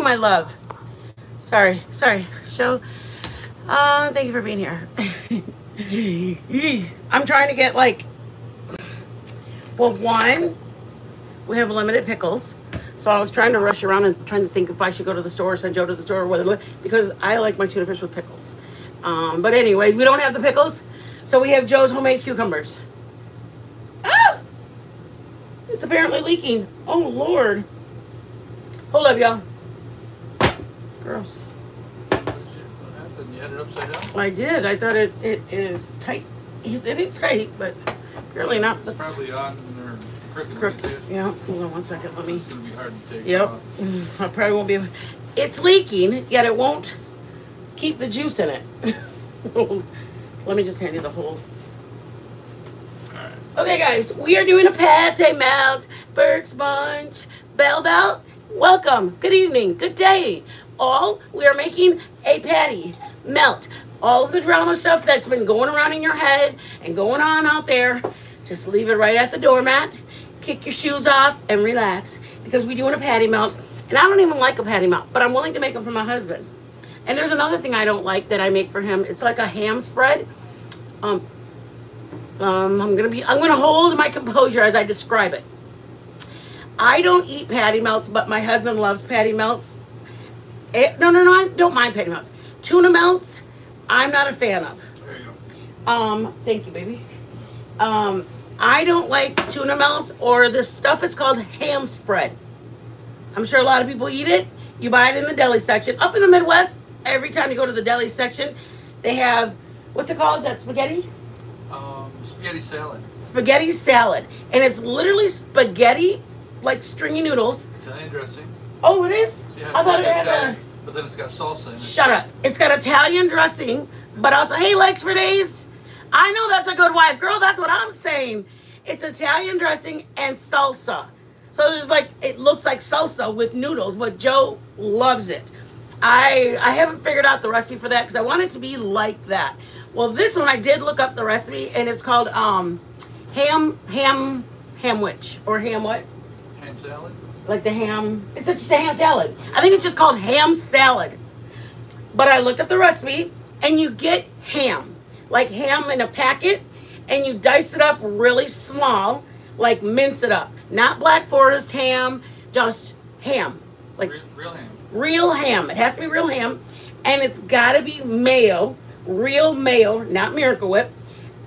morning, my love. Sorry, sorry. Show. Uh, thank you for being here. I'm trying to get like, well, one, we have limited pickles. So I was trying to rush around and trying to think if I should go to the store, or send Joe to the store, or whether because I like my tuna fish with pickles. Um, but anyways, we don't have the pickles, so we have Joe's homemade cucumbers. Ah! It's apparently leaking. Oh Lord. Hold up, y'all. Gross. What happened? You had it upside down? I did. I thought it, it is tight. It is tight, but apparently not. It's probably on or crooked. Crook. Crook. Yeah. Hold on one second. Let me. It's gonna be hard to take Yep. off. I probably won't be. able- It's leaking, yet it won't keep the juice in it. Let me just hand you the whole. Alright. Okay, guys, we are doing a pate melt, Berg's Bunch, Bell Bell. Welcome. Good evening. Good day. All we are making a patty melt. All of the drama stuff that's been going around in your head and going on out there, just leave it right at the doormat. Kick your shoes off and relax because we're doing a patty melt. And I don't even like a patty melt, but I'm willing to make them for my husband. And there's another thing I don't like that I make for him. It's like a ham spread. Um, um, I'm gonna be. I'm gonna hold my composure as I describe it. I don't eat patty melts, but my husband loves patty melts. Eh, no, no, no. I don't mind patty melts. Tuna melts, I'm not a fan of. There you go. Um, thank you, baby. Um, I don't like tuna melts or this stuff. It's called ham spread. I'm sure a lot of people eat it. You buy it in the deli section. Up in the Midwest, every time you go to the deli section, they have what's it called? That spaghetti? Um, spaghetti salad. Spaghetti salad. And it's literally spaghetti, like stringy noodles. Italian dressing. Oh, it is? Yeah, I thought it had Italian, a. But then it's got salsa in it. Shut up. It's got Italian dressing, but also, hey, legs for days. I know that's a good wife. Girl, that's what I'm saying. It's Italian dressing and salsa. So there's like, it looks like salsa with noodles, but Joe loves it. I I haven't figured out the recipe for that because I want it to be like that. Well, this one I did look up the recipe and it's called um ham ham hamwich or ham what? Ham salad. Like the ham. It's a- just a ham salad. I think it's just called ham salad. But I looked up the recipe, and you get ham, like ham in a packet, and you dice it up really small, like mince it up. Not Black Forest ham, just ham, like Real, real ham. real ham. It has to be real ham, and it's got to be mayo, real mayo, not Miracle Whip,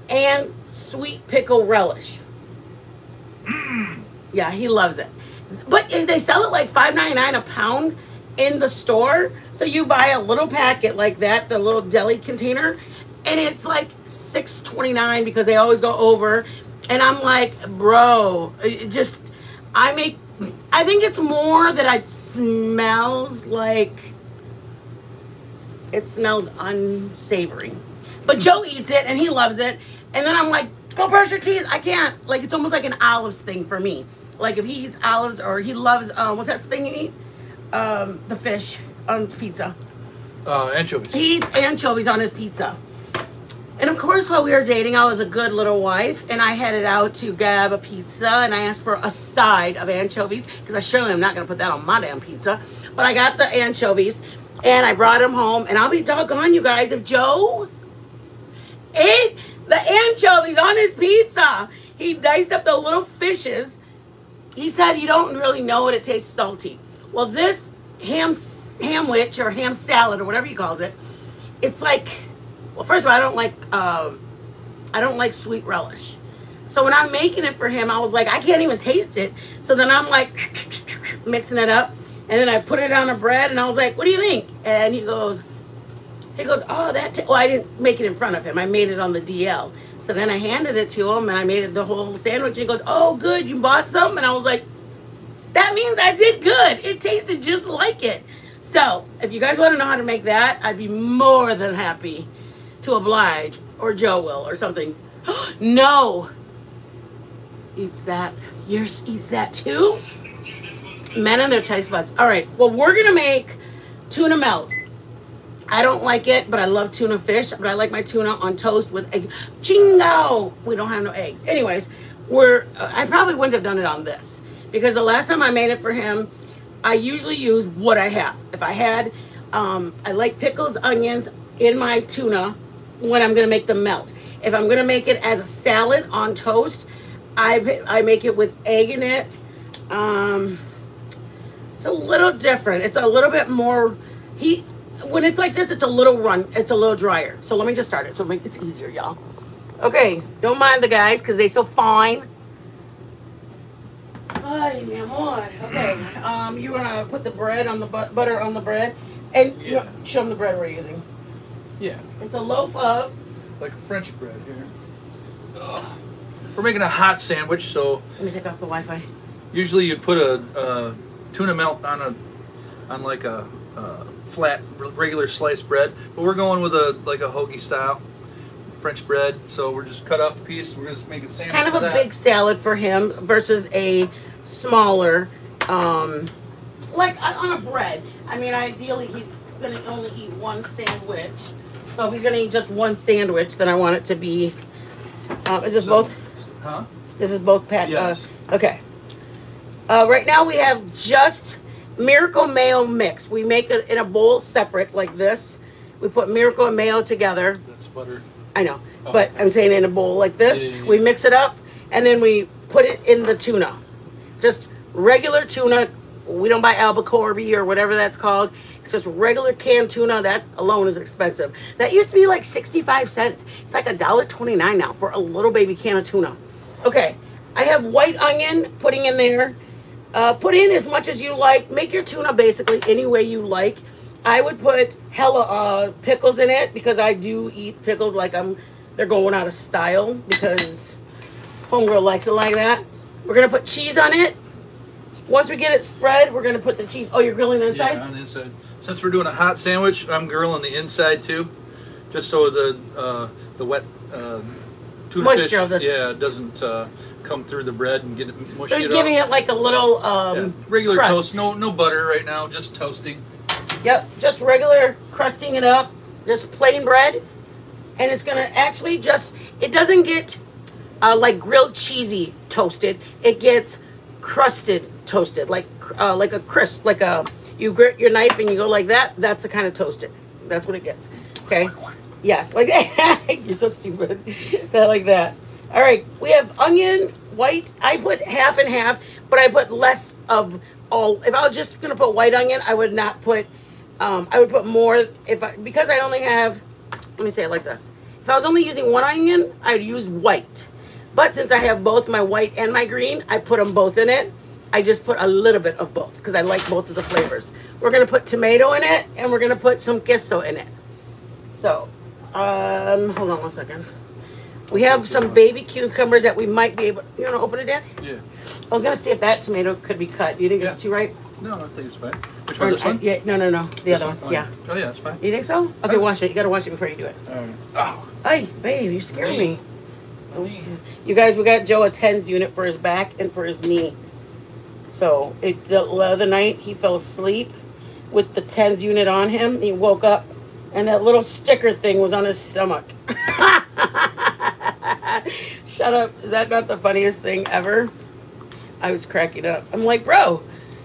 and sweet pickle relish. Mmm. Yeah, he loves it. But they sell it like five ninety nine a pound in the store. So you buy a little packet like that, the little deli container, and it's like six twenty nine because they always go over. And I'm like, bro, uh, it just I make. I think it's more that it smells like it smells unsavory. But Joe eats it and he loves it. And then I'm like, go brush your teeth. I can't. Like it's almost like an olives thing for me. Like if he eats olives or he loves uh, what's that thing you eat? Um, the fish on pizza. Uh, anchovies. He eats anchovies on his pizza. And of course, while we were dating, I was a good little wife, and I headed out to grab a pizza, and I asked for a side of anchovies because I surely am not going to put that on my damn pizza. But I got the anchovies, and I brought them home, and I'll be doggone you guys if Joe ate the anchovies on his pizza. He diced up the little fishes. He said you don't really know what it tastes salty. Well, this ham hamwich or ham salad or whatever he calls it, it's like well, first of all, I don't like um, I don't like sweet relish. So when I'm making it for him, I was like, I can't even taste it. So then I'm like mixing it up, and then I put it on a bread, and I was like, What do you think? And he goes, he goes, Oh, that. Well, I didn't make it in front of him. I made it on the DL. So then I handed it to him, and I made the whole sandwich. And he goes, Oh, good, you bought some, and I was like, That means I did good. It tasted just like it. So if you guys want to know how to make that, I'd be more than happy to oblige, or Joe will, or something. no. Eats that. Yours eats that too? Men and their taste buds. All right. Well, we're going to make tuna melt. I don't like it, but I love tuna fish. But I like my tuna on toast with egg. Chingo! We don't have no eggs. Anyways, we're. Uh, I probably wouldn't have done it on this because the last time I made it for him, I usually use what I have. if I had, um, I like pickles, onions in my tuna when I'm gonna make them melt. If I'm gonna make it as a salad on toast, I I make it with egg in it. Um, it's a little different. It's a little bit more. He when it's like this, it's a little run. It's a little drier. So let me just start it. So make it's easier, y'all. Okay, don't mind the guys because they so fine. Ay, mi amor. Okay, um, you wanna put the bread on the bu- butter on the bread, and Yeah. show them the bread we're using. Yeah, It's a loaf of. like French bread here. Ugh. We're making a hot sandwich, so Let me take off the Wi-Fi. usually you'd put a, a tuna melt on a on like a, a flat regular sliced bread, but we're going with a like a hoagie style French bread. So we're just cut off the piece. We're just making a sandwich. Kind of a that. big salad for him versus a smaller, um, like uh, on a bread. I mean, ideally he's gonna only eat one sandwich. So if he's gonna eat just one sandwich, then I want it to be. Uh, is this So- both? Huh? This is both pat. Yes. Uh, okay. Uh, right now we have just Miracle Mayo mix. We make it in a bowl separate like this. We put Miracle and Mayo together. That's butter. I know, Oh. but I'm saying in a bowl like this. Yeah, yeah, We mix it up and then we put it in the tuna. Just regular tuna. We don't buy albacore or whatever that's called. It's just regular canned tuna. That alone is expensive. That used to be like 65 cents. It's like a dollar 29 now for a little baby can of tuna. Okay, I have white onion putting in there. Uh, put in as much as you like. Make your tuna basically any way you like. I would put hella uh, pickles in it because I do eat pickles like I'm. They're going out of style because homegirl likes it like that. We're gonna put cheese on it. Once we get it spread, we're gonna put the cheese. Oh, you're grilling the inside. Yeah, on the inside. Since we're doing a hot sandwich, I'm grilling the inside too, just so the uh, the wet uh, tuna Moisture fish, the- yeah, doesn't uh, come through the bread and get it mushy. So he's it giving up. it like a little um, Yeah, regular crust. toast, no no butter right now, just toasting. Yep, just regular crusting it up, just plain bread, and it's gonna actually just it doesn't get uh, like grilled cheesy toasted. It gets crusted toasted, like uh, like a crisp, like a you grit your knife and you go like that. That's the kind of toasted. That's what it gets. Okay. Yes, like you're so stupid. that like that. All right, we have onion, white. I put half and half, but I put less of all. If I was just gonna put white onion, I would not put. Um, I would put more if I because I only have. Let me say it like this: If I was only using one onion, I'd use white. But since I have both my white and my green, I put them both in it. I just put a little bit of both because I like both of the flavors. We're gonna put tomato in it, and we're gonna put some queso in it. So, um, hold on one second. We have some baby cucumbers that we might be able. You wanna open it, Dad? Yeah. I was gonna see if that tomato could be cut. Do you think it's too ripe? No, I think it's fine. Which Or- one? This one? Yeah. No, no, no. The other This one. Yeah. Oh yeah, that's fine. You think so? Okay, Uh, wash it. You gotta wash it before you do it. All right. Oh, Hey, babe, you scared me. Me. Oops. You guys, we got Joe a tens unit for his back and for his knee. So it, the other night he fell asleep with the tens unit on him. He woke up and that little sticker thing was on his stomach. Shut up! Is that not the funniest thing ever? I was cracking up. I'm like, bro,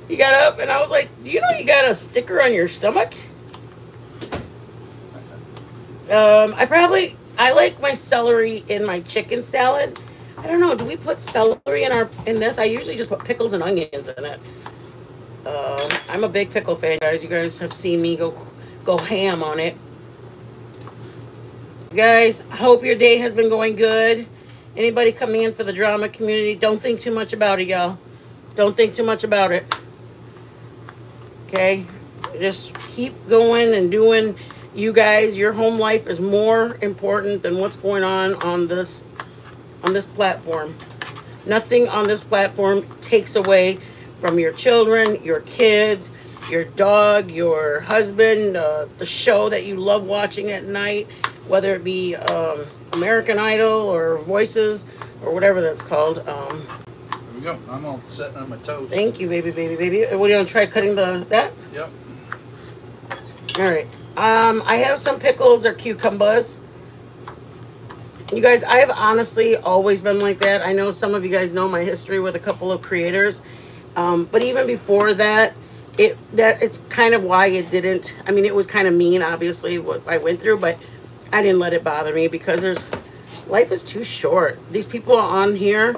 you got up, and I was like, do you know you got a sticker on your stomach? Um, I probably I like my celery in my chicken salad. I don't know. Do we put celery in our in this? I usually just put pickles and onions in it. Um, I'm a big pickle fan, guys. You guys have seen me go go ham on it. Guys, hope your day has been going good. Anybody coming in for the drama community, don't think too much about it, y'all. Don't think too much about it. Okay? Just keep going and doing you guys your home life is more important than what's going on on this on this platform nothing on this platform takes away from your children your kids your dog your husband uh, the show that you love watching at night whether it be um, american idol or voices or whatever that's called um, there we go. I'm all set on my toes. thank you baby baby baby what do you want to try cutting the that Yep. All right. Um, I have some pickles or cucumbers. You guys, I have honestly always been like that. I know some of you guys know my history with a couple of creators. Um, but even before that, it that it's kind of why it didn't. I mean, it was kind of mean, obviously, what I went through, but I didn't let it bother me because there's life is too short. These people on here,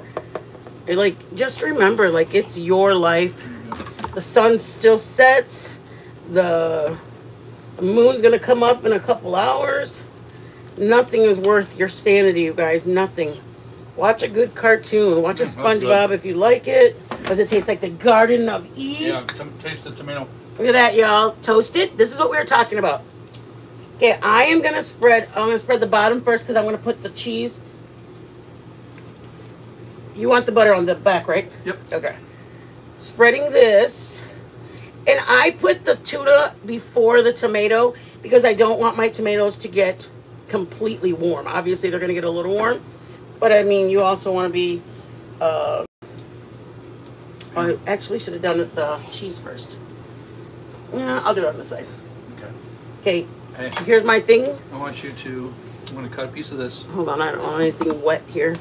like just remember, like it's your life. The sun still sets. The, moon's gonna come up in a couple hours. Nothing is worth your sanity, you guys. Nothing. Watch a good cartoon. Watch a. SpongeBob if you like it. Does it taste like the Garden of Eve? Yeah, taste the tomato. Look at that, y'all. Toasted. This is what we were talking about. Okay, I am gonna spread. I'm gonna spread the bottom first because I'm gonna put the cheese. You want the butter on the back, right? Yep. Okay. Spreading this, and I put the tuna before the tomato because I don't want my tomatoes to get completely warm. Obviously, they're gonna get a little warm, but I mean, you also want to be. Uh, I actually should have done the cheese first. Yeah, I'll do it on the side. Okay. Okay, Hey, here's my thing. I want you to. I'm gonna cut a piece of this. Hold on, I don't want anything wet here.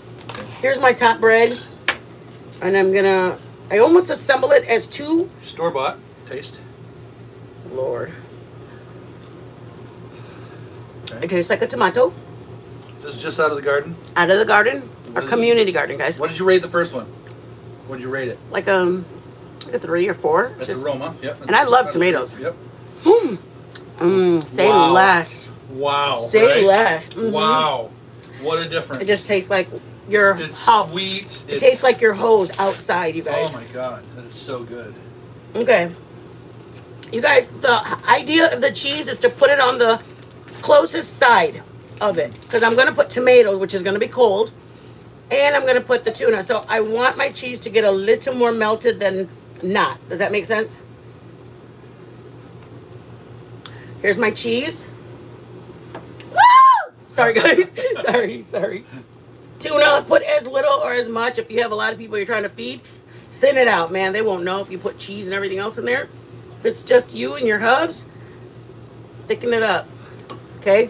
Here's my top bread. And I'm gonna, I almost assemble it as two. Store bought. Taste. Lord. Okay. It tastes like a tomato This is just out of the garden. out of the garden. Our What is- community garden, guys. What did you rate the first one? What did you rate it? Like um, like a three or four. That's Just- aroma. Yep. And I love tomatoes. Yep. Mm, say Wow. less. Wow. Say right? less. Mhm. Wow. What a difference. It just tastes like your It's ho- sweet. It it's, tastes like your hose outside, you guys. Oh my god, that is so good. Okay. You guys, the idea of the cheese is to put it on the closest side of it. Because I'm going to put tomatoes, which is going to be cold. And I'm going to put the tuna. So I want my cheese to get a little more melted than not. Does that make sense? Here's my cheese. Woo! Sorry, guys. sorry, sorry. Tuna, put as little or as much. If you have a lot of people you're trying to feed, thin it out, man. They won't know if you put cheese and everything else in there. If it's just you and your hubs, thicken it up. Okay?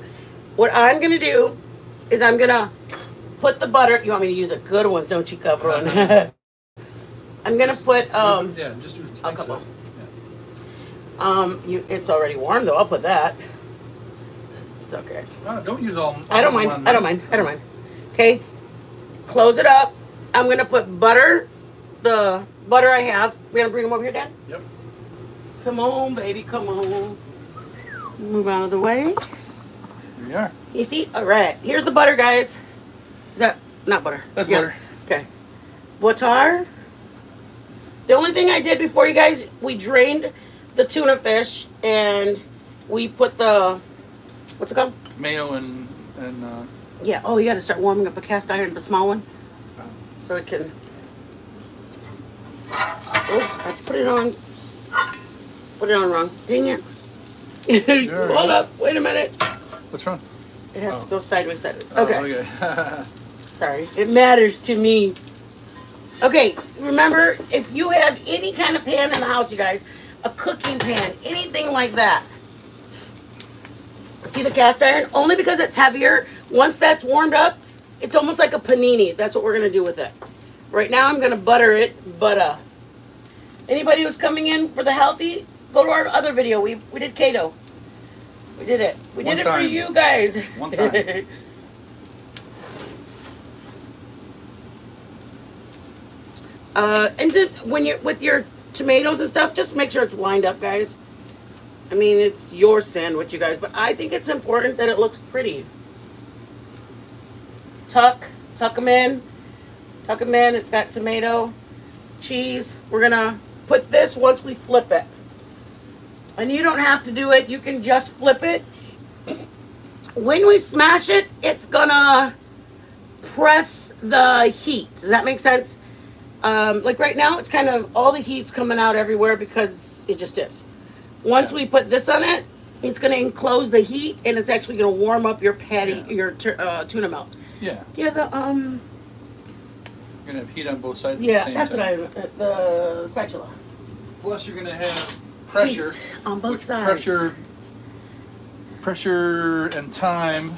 What I'm going to do is I'm going to put the butter. You want me to use a good one, don't you, cover one? I'm going to put, um, yeah, just a couple. so. Um, you, it's already warm though. I'll put that. It's okay. Yeah. Don't use all. I don't mind. I don't mind. I don't mind. Okay. Close it up. I'm gonna put butter, the butter I have. We're gonna bring them over here, Dad. Yep. Come on, baby. Come on. Move out of the way. Here we are. You see? All right. Here's the butter, guys. Is that not butter? That's Yeah. butter. Okay. Butter. The only thing I did before you guys, we drained the tuna fish and we put the what's it called? Mayo and and uh, Yeah. Oh, you got to start warming up a cast iron, the small one, so it can. Oops! I put it on. Put it on wrong. Dang it! Hold right. up. Wait a minute. what's wrong? It has Oh. to go sideways. sideways. Oh, Okay. okay. Sorry. It matters to me. Okay. Remember, if you have any kind of pan in the house, you guys, a cooking pan, anything like that. See the cast iron? Only because it's heavier. Once that's warmed up, it's almost like a panini. That's what we're gonna do with it. Right now, I'm gonna butter it. Butter. Anybody who's coming in for the healthy, go to our other video. We we did keto. We did it. We One did it for you guys. One time. uh, and then when you're with your tomatoes and stuff, just make sure it's lined up, guys. I mean, it's your sandwich, you guys, but I think it's important that it looks pretty. Tuck, tuck them in, tuck them in. It's got tomato, cheese. We're gonna put this once we flip it. And you don't have to do it. You can just flip it. When we smash it, it's gonna press the heat. Does that make sense? Um, like right now, it's kind of all the heat's coming out everywhere because it just is. Once we put this on it, it's going to enclose the heat and it's actually going to warm up your patty, Yeah. your uh, tuna melt. yeah, Yeah, the um, you're gonna have heat on both sides. yeah, at the same that's time. what I uh, the spatula Plus, you're gonna have pressure. Heat on both sides. Pressure, pressure, and time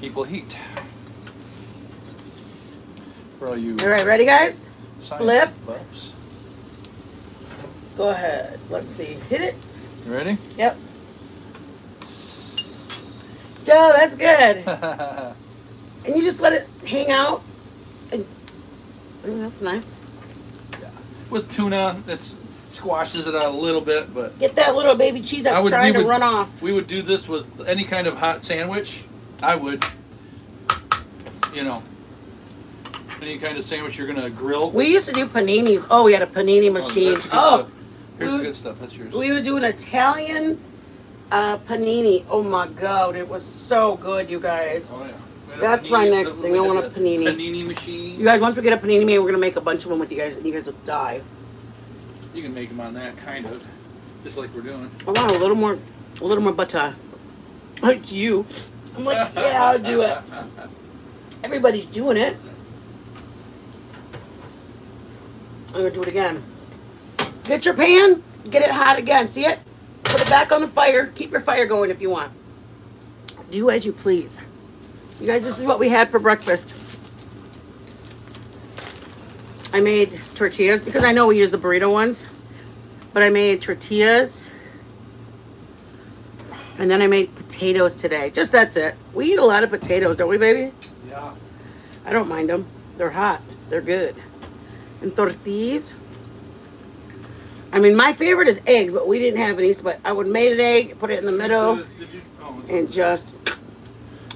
equal heat. For all you All right, ready, guys? Science flip. buffs. Go ahead. Let's see. Hit it. You ready? Yep. Joe, that's good. And you just let it hang out. And Ooh, that's nice. With tuna, it's squashes it out a little bit, but Get that little baby cheese that's would- trying to would- run off. we would do this with any kind of hot sandwich. I would. You know, any kind of sandwich you're gonna grill. We used to do paninis. Oh, we had a panini Oh, machine. Oh, stuff. Here's the good stuff. That's yours. we would do an Italian uh, panini. Oh my god, it was so good, you guys. Oh, yeah. We That's my panini- next thing. I want a panini. Panini machine. You guys, once we get a panini made, we're gonna make a bunch of them with you guys, and you guys will die. You can make them on that kind of, just like we're doing. I want a little more, a little more butter. It's you. I'm like, yeah, I'll do it. Everybody's doing it. I'm gonna do it again. Get your pan, get it hot again. See it? Put it back on the fire. Keep your fire going if you want. Do as you please. You guys, this is what we had for breakfast. I made tortillas because I know we use the burrito ones, but I made tortillas. And then I made potatoes today. Just that's it. We eat a lot of potatoes, don't we, baby? Yeah. I don't mind them. They're hot. They're good. And tortillas. I mean, my favorite is eggs, but we didn't have any. But I would make an egg, put it in the middle, Did you, oh, and just.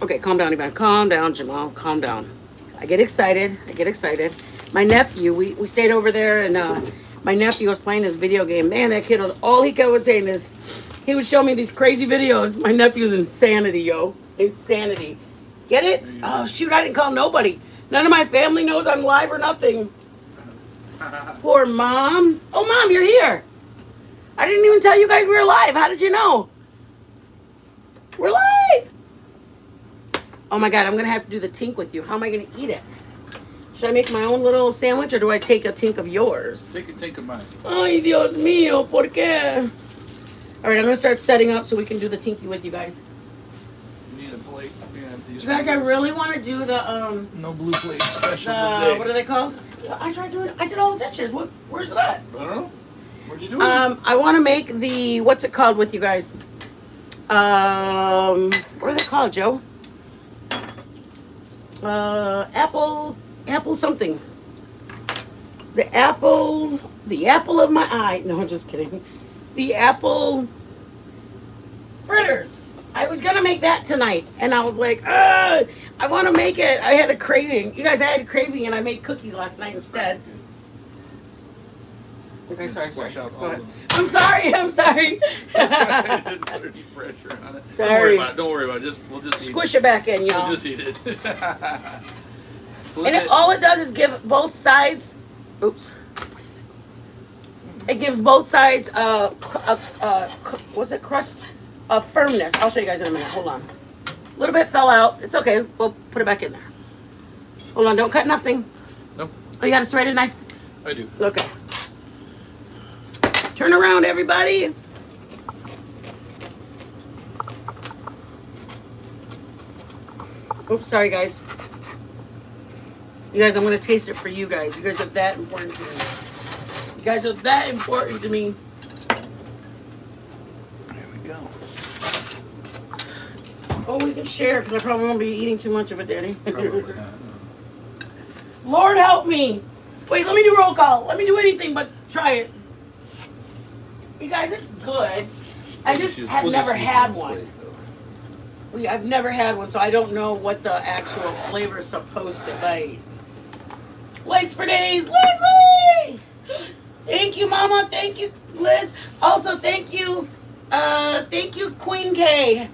Okay, calm down, Ivan. Calm down, Jamal. Calm down. I get excited. I get excited. My nephew, we, we stayed over there, and uh, my nephew was playing this video game. Man, that kid was all he kept saying is he would show me these crazy videos. My nephew's insanity, yo. Insanity. Get it? Oh shoot, I didn't call nobody. None of my family knows I'm live or nothing. Poor mom. Oh mom, you're here. I didn't even tell you guys we were live. How did you know? We're live. Oh my god, I'm gonna have to do the tink with you. How am I gonna eat it? Should I make my own little sandwich or do I take a tink of yours? Take a think of mine. Ay, Dios mío, ¿por qué? All right, I'm gonna start setting up so we can do the tinky with you guys. You need a plate. You're gonna have to use You guys, I really want to do the um no blue plate special the what are they called? I tried doing. I did all the dishes. What? Where's that? I don't know. What'd you do? Um, I want to make the what's it called with you guys? Um, what are they called, Joe? Uh, apple, apple something. The apple, the apple of my eye. No, I'm just kidding. The apple fritters. I was gonna make that tonight, and I was like, Ugh, I want to make it. I had a craving. You guys, I had a craving, and I made cookies last night instead. Okay, sorry, sorry. Splash out all ahead. of them. I'm sorry. I'm sorry. I didn't put any pressure on it. Don't worry about it. Don't worry about it. Just we'll just eat Squish it. it back in, y'all. We'll just eat it. And it, all it does is give both sides. Oops. It gives both sides a, a, a what's it crust of firmness. I'll show you guys in a minute. Hold on. A little bit fell out. It's okay. We'll put it back in there. Hold on. Don't cut nothing. Nope. Oh, you got a serrated knife. I do. Okay. Turn around, everybody. Oops, sorry, guys. You guys, I'm gonna taste it for you guys. You guys are that important to me. You guys are that important to me. There we go. Oh, we can share because I probably won't be eating too much of it, Daddy. Probably not. Lord help me. Wait, let me do roll call. Let me do anything but try it. You guys, it's good. I just have never had one. We, I've never had one, so I don't know what the actual flavor is supposed to be. Legs for days, Leslie! Thank you, Mama. Thank you, Liz. Also, thank you, uh, thank you, Queen K,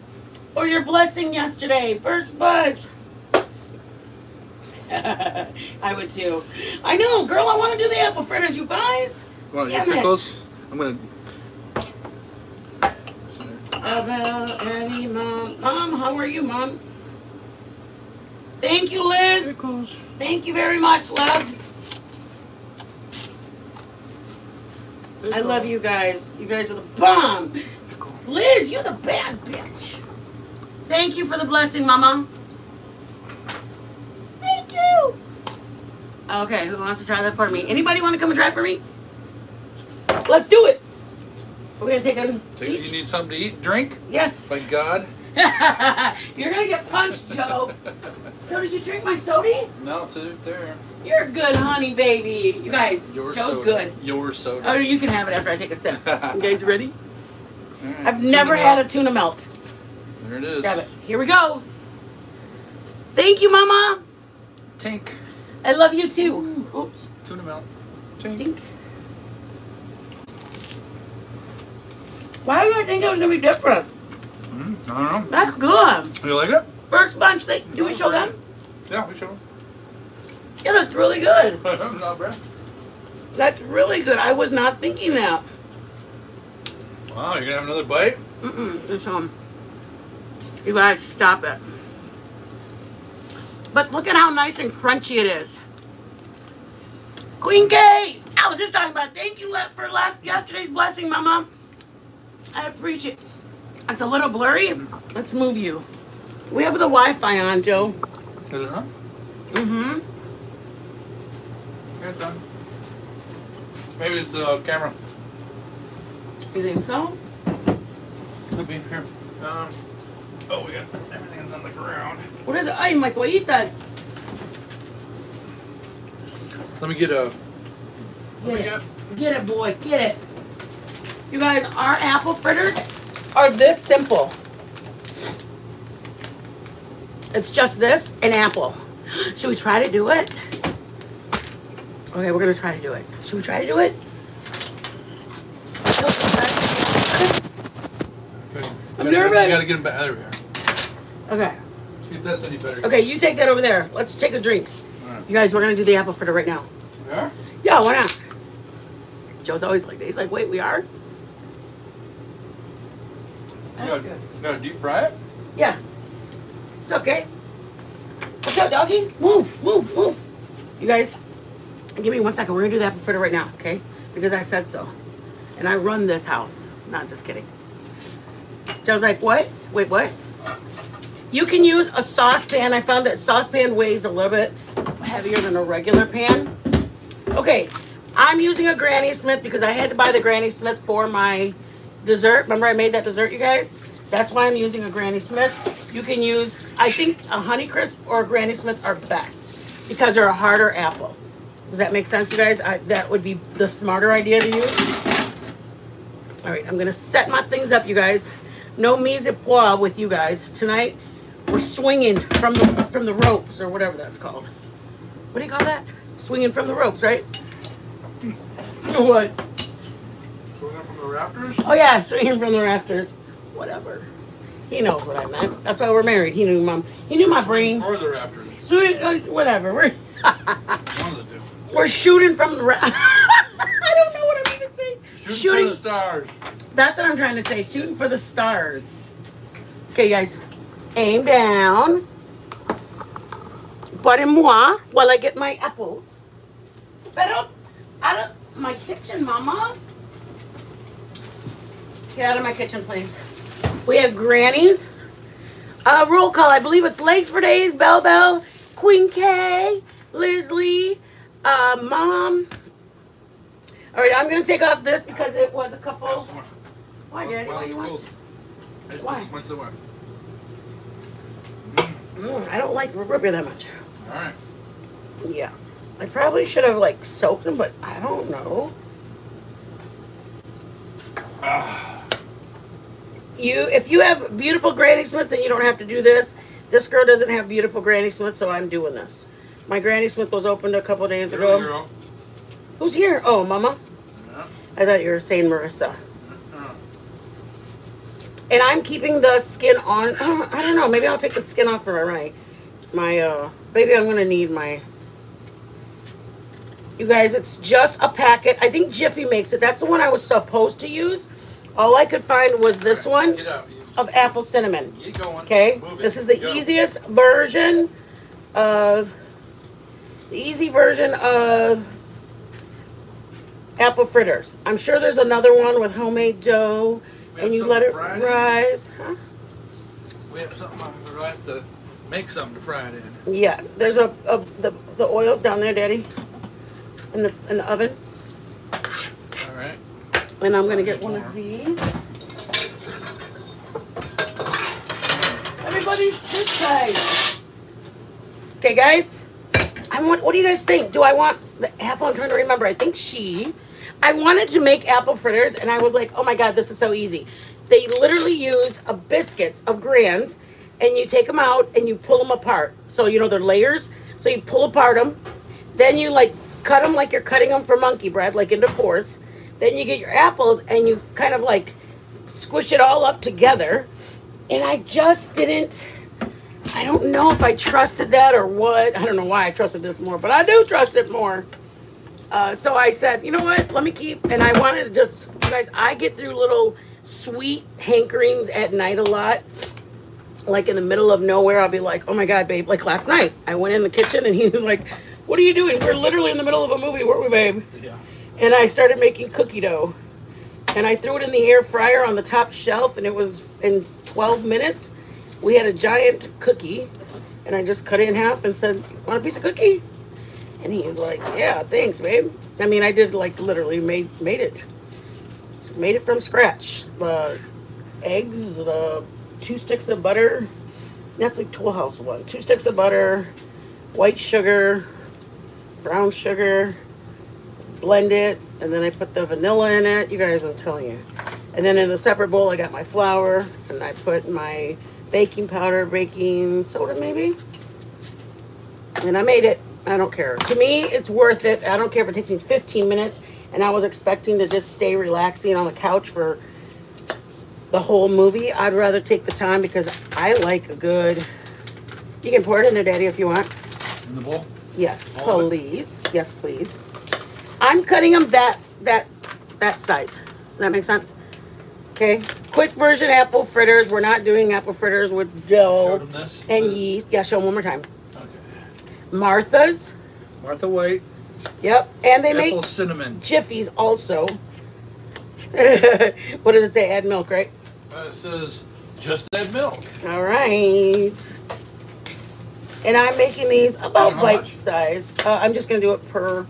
for your blessing yesterday. Birds Bud. I would too. I know, girl. I want to do the apple fritters, you guys. Want Damn it. pickles? I'm gonna. About Abby, mom. Mom, how are you, mom? Thank you, Liz. Pickles. Thank you very much, love. I love you guys. You guys are the bomb. Pickle. Liz, you're the bad bitch. Thank you for the blessing, mama. Thank you. Okay, who wants to try that for me? Anybody want to come and try it for me? Let's do it. We're gonna take a Take, you need something to eat, drink? Yes. Thank God. You're gonna get punched, Joe. Joe, did you drink my soda? No, it's it there. You're a good honey, baby. You guys, Your Joe's soda. good. Your soda. Oh, you can have it after I take a sip. You guys ready? All right, I've tuna never had a tuna melt. There it is. Grab it. Here we go. Thank you, Mama. Tink. I love you too. Oops. Tuna melt. Tink. Dink. Why did I think it was gonna be different? Mm, I don't know. That's good. You like it? First Bunch, they, do we show them? Yeah, we show. them. Yeah, that's really good. Not bad. That's really good. I was not thinking that. Wow, you're gonna have another bite? Mm-mm. It's um. You guys stop it. But look at how nice and crunchy it is. Queen Kay, I was just talking about. Thank you for last yesterday's blessing, Mama. I appreciate. It. It's a little blurry. Let's move you. We have the Wi-Fi on, Joe. Is it not? Mm-hmm. Yeah, it's done. Maybe it's the camera. You think so? Could be here. Um, oh, we got everything's on the ground. What is it? Ay, my toallitas. Let me get a. Let me Get get. it. Get it, boy. Get it. You guys, our apple fritters are this simple. It's just this and apple. Should we try to do it? Okay, we're gonna try to do it. Should we try to do it? I'm Gotta- nervous. Gotta get them back. There we are. Okay. See if that's any better. Okay, you take that over there. Let's take a drink. Alright. You guys, we're gonna do the apple fritter right now. Yeah? Yeah, why not? Joe's always like that. He's like, wait, we are? That's gotta, good. Gotta deep fry it? Yeah. It's okay. What's up, doggy? Move, move, move. You guys, give me one second. We're gonna do the apple fritter right now, okay? Because I said so. And I run this house. Not just kidding. Joe's like, what? Wait, what? You can use a saucepan. I found that saucepan weighs a little bit heavier than a regular pan. Okay, I'm using a Granny Smith because I had to buy the Granny Smith for my dessert. Remember I made that dessert, you guys? That's why I'm using a Granny Smith. You can use, I think a Honeycrisp or a Granny Smith are best because they're a harder apple. Does that make sense, you guys? I, that would be the smarter idea to use. All right, I'm gonna set my things up, you guys. No mise a pois with you guys tonight. We're swinging from the from the ropes or whatever that's called. What do you call that? Swinging from the ropes, right? What? Swing up from the rafters? Oh yeah, swinging from the rafters. Whatever. He knows what I meant. That's why we're married. He knew mom. He knew my brain. Or the rafters. Swing, uh, whatever. We're One of the two. we're shooting from the. Ra- I don't know what I'm even saying. Shoot shooting. for the stars. That's what I'm trying to say. Shooting for the stars. Okay, guys. Aim down. But in moi while I get my apples. Pero out of my kitchen, mama. Get out of my kitchen, please. We have grannies. Uh, roll call. I believe it's Legs for Days, Bell Bell, Queen K, Liz Lee, uh, Mom. All right, I'm gonna take off this because it was a couple. Why, Daddy? Why you want? Why? What's the one? Mm, I don't like root beer that much. Alright. Yeah. I probably should have like soaked them, but I don't know. You, if you have beautiful Granny Smiths, then you don't have to do this. This girl doesn't have beautiful Granny Smith, so I'm doing this. My Granny Smith was opened a couple days ago. Who's here? Oh, Mama. Yeah. I thought you were saying Marissa. And I'm keeping the skin on. Uh, I don't know. Maybe I'll take the skin off for my my uh baby. I'm gonna need my. You guys, it's just a packet. I think Jiffy makes it. That's the one I was supposed to use. All I could find was this one out. You- of apple cinnamon. Okay, this is the Go. easiest version of the easy version of apple fritters. I'm sure there's another one with homemade dough and you let it rise. Huh? We have something. on- We're gonna have to make something to fry it in. Yeah, there's a, a the the oils down there, Daddy, in the in the oven. All right. And I'm gonna get one of these. Everybody sit tight. Okay, guys. I want. What do you guys think? Do I want the apple? I'm trying to remember. I think she. I wanted to make apple fritters, and I was like, oh my god, this is so easy. They literally used a biscuits of grands, and you take them out and you pull them apart. So you know they're layers. So you pull apart them, then you like cut them like you're cutting them for monkey bread, like into fourths. Then you get your apples and you kind of like squish it all up together. And I just didn't. I don't know if I trusted that or what. I don't know why I trusted this more, but I do trust it more. Uh, so I said, you know what? Let me keep. And I wanted to just, you guys, I get through little sweet hankerings at night a lot. Like in the middle of nowhere, I'll be like, oh my God, babe. Like last night, I went in the kitchen and he was like, what are you doing? We're literally in the middle of a movie, weren't we, babe? Yeah. And I started making cookie dough. And I threw it in the air fryer on the top shelf, and it was in 12 minutes. We had a giant cookie, and I just cut it in half and said, Want a piece of cookie? And he was like, Yeah, thanks, babe. I mean, I did like literally made made it. Made it from scratch. The eggs, the two sticks of butter. That's like Toll House one. Two sticks of butter, white sugar, brown sugar, blend it, and then I put the vanilla in it. You guys, I'm telling you. And then in a separate bowl, I got my flour, and I put my baking powder, baking soda maybe. And I made it. I don't care. To me, it's worth it. I don't care if it takes me 15 minutes, and I was expecting to just stay relaxing on the couch for the whole movie. I'd rather take the time because I like a good. You can pour it in there, Daddy, if you want. In the bowl. Yes, All please. Yes, please. I'm cutting them that that that size. Does that make sense? Okay. Quick version apple fritters. We're not doing apple fritters with dough and yeast. Yeah, show them one more time. Okay. Martha's. Martha White. Yep. And they apple make cinnamon. Jiffies also. what does it say? Add milk, right? Uh, it says just add milk. All right. And I'm making these about How bite much? size. Uh, I'm just gonna do it per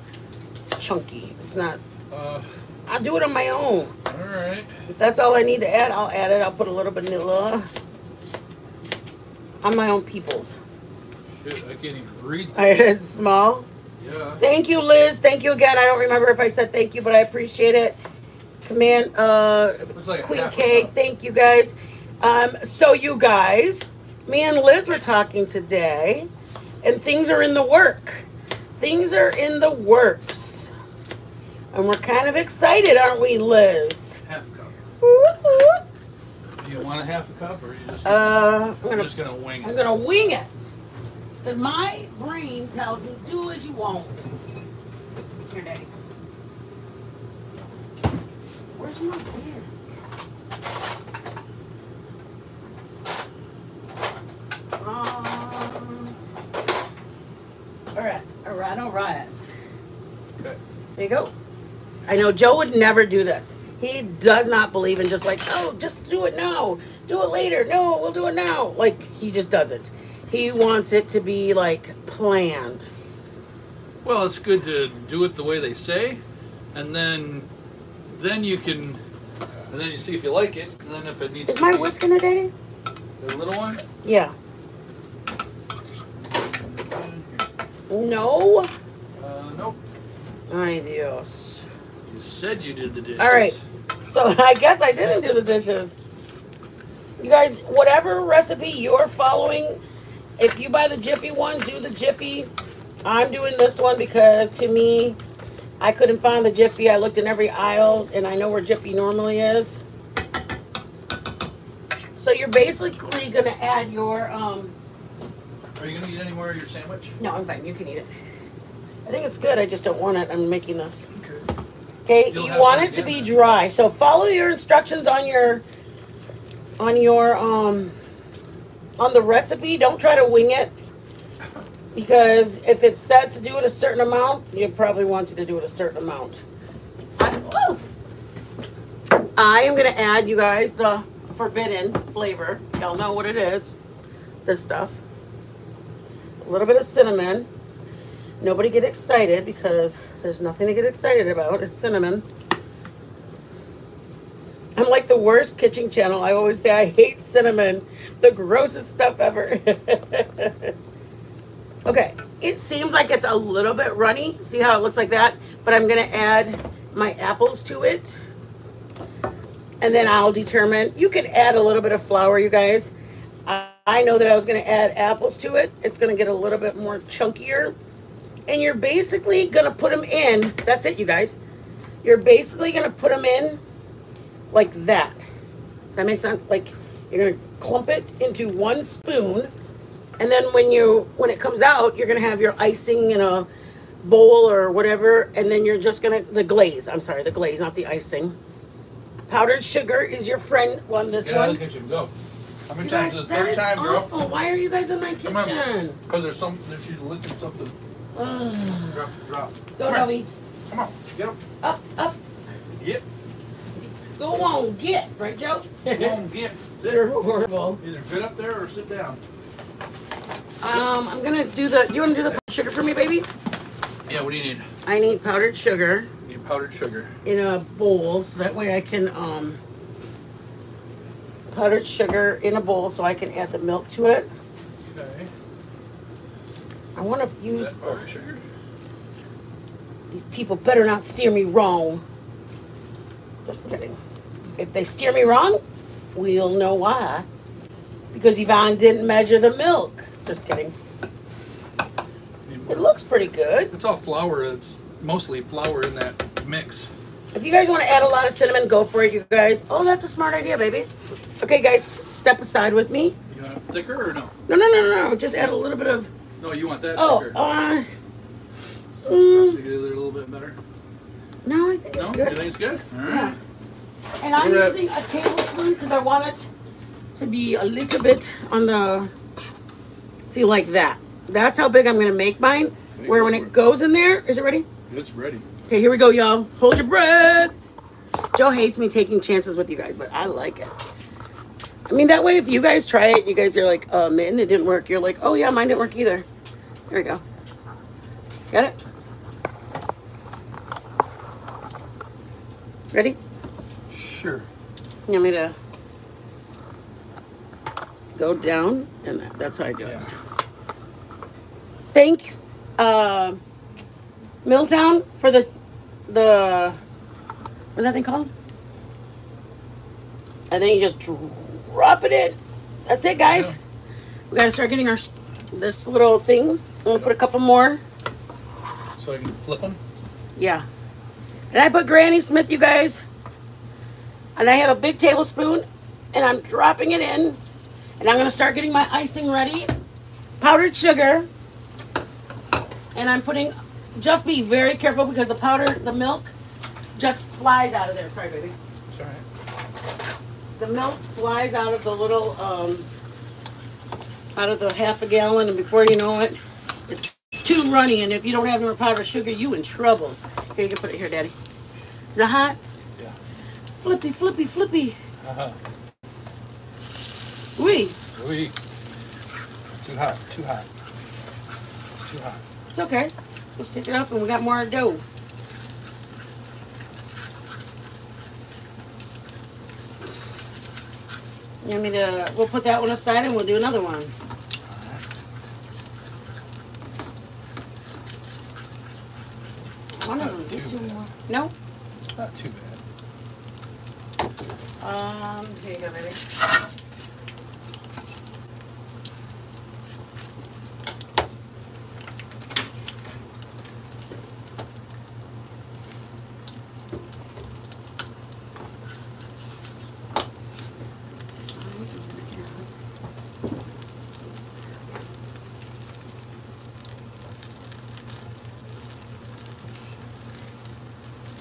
chunky. It's not. Uh, I'll do it on my own. all right. If that's all I need to add, I'll add it. I'll put a little vanilla. I'm my own people's. Shit, I can't even read. I it's small. Yeah. Thank you, Liz. Thank you again. I don't remember if I said thank you, but I appreciate it. Command uh like Queen Cake, thank you guys. Um, so you guys, me and Liz were talking today, and things are in the work. Things are in the works. And we're kind of excited, aren't we, Liz? Half a cup. Woo-hoo. Do you want a half a cup or are you just, Uh, I'm gonna just gonna wing it? I'm gonna wing it. Cause my brain tells me do as you want. Here, Daddy. Where's my whisk? Um, all right, all right, all right. Okay. There you go. I know Joe would never do this. He does not believe in just like, oh, just do it now. Do it later. No, we'll do it now. Like, he just doesn't. He wants it to be like planned. Well, it's good to do it the way they say, and then then you can and then you see if you like it, and then if it needs Is my be whisk in there, Daddy? the little one. Yeah. No. Uh, nope. Ay, Dios. You said you did the dishes. All right. So I guess I didn't do the dishes. You guys, whatever recipe you're following, if you buy the Jiffy one, do the Jiffy. I'm doing this one because to me, I couldn't find the Jiffy. I looked in every aisle and I know where Jiffy normally is. So you're basically gonna add your um Are you gonna eat any more of your sandwich? no, I'm fine, you can eat it. I think it's good, I just don't want it. I'm making this. Okay. Okay, You'll you want it to be dry. So follow your instructions on your on your um on the recipe. Don't try to wing it. Because if it says to do it a certain amount, it probably wants you to do it a certain amount. I, oh. I am gonna add you guys the forbidden flavor. Y'all know what it is. This stuff. A little bit of cinnamon. Nobody get excited because there's nothing to get excited about. It's cinnamon. I'm like the worst kitchen channel. I always say I hate cinnamon, the grossest stuff ever. okay, it seems like it's a little bit runny. See how it looks like that? But I'm gonna add my apples to it. And then I'll determine, you can add a little bit of flour, you guys. I, know that I was gonna add apples to it. It's gonna get a little bit more chunkier. And you're basically gonna put them in, that's it, you guys. You're basically gonna put them in like that. Does that make sense? Like you're gonna clump it into one spoon, and then when you when it comes out, you're gonna have your icing in a bowl or whatever, and then you're just gonna the glaze. I'm sorry, the glaze, not the icing. Powdered sugar is your friend on this Get out of one. the kitchen. Go. How many You times guys, is the third time, girl? Why are you guys in my kitchen? Because there's some. She's licking something. Ugh. Drop. Drop. Go, Dobby. Come on. Get up. Up, up. Get. Go on, get. Right, Joe? Come on. Get. You're Sit. horrible. Either get up there or sit down. Um, I'm gonna do the. Do you want to do the powdered sugar for me, baby? Yeah. What do you need? I need powdered sugar You need powdered sugar. in a bowl, so that way I can um. Powdered sugar in a bowl, so I can add the milk to it. Okay. I want to Is use that powdered sugar? these people. Better not steer me wrong. Just kidding. If they steer me wrong, we'll know why. Because Yvonne didn't measure the milk. Just kidding. It looks pretty good. It's all flour. It's mostly flour in that mix. If you guys want to add a lot of cinnamon, go for it, you guys. Oh, that's a smart idea, baby. Okay, guys, step aside with me. You want it thicker or no? No, no, no, no. no. Just add a little bit of. No, you want that Oh, thicker. uh. Toss mm, together a little bit better. no, I think No, it's you good. think it's good? All Yeah. And I'm using a tablespoon because I want it to be a little bit on the. See, like that. That's how big I'm going to make mine. Where when it goes in there, is it ready? It's ready. Okay, here we go, y'all. Hold your breath. Joe hates me taking chances with you guys, but I like it. I mean, that way, if you guys try it, you guys are like, uh, Mitten, it didn't work. You're like, oh, yeah, mine didn't work either. There we go. Got it? Ready? Sure. You want me to go down? And that, that's how I do it. Yeah. Thank uh, Milltown for the the what's that thing called? And then you just drop it in. That's it, guys. Yeah. We gotta start getting our this little thing. I'm gonna put a couple more. So I can flip them. Yeah. And I put Granny Smith, you guys. And I have a big tablespoon, and I'm dropping it in. And I'm gonna start getting my icing ready. Powdered sugar. And I'm putting, just be very careful because the powder, the milk, just flies out of there. Sorry, baby. Sorry. The milk flies out of the little, um, out of the half a gallon, and before you know it, it's too runny. And if you don't have no powdered sugar, you in troubles. Here, you can put it here, Daddy. Is it hot? Flippy, flippy, flippy. Uh-huh. Wee. Ooh. Too hot. Too hot. Too hot. It's okay. Let's take it off, and we got more dough. You want me to? We'll put that one aside, and we'll do another one. One of them. Not Get too two more. No. Not too bad. Um. Here you go, baby.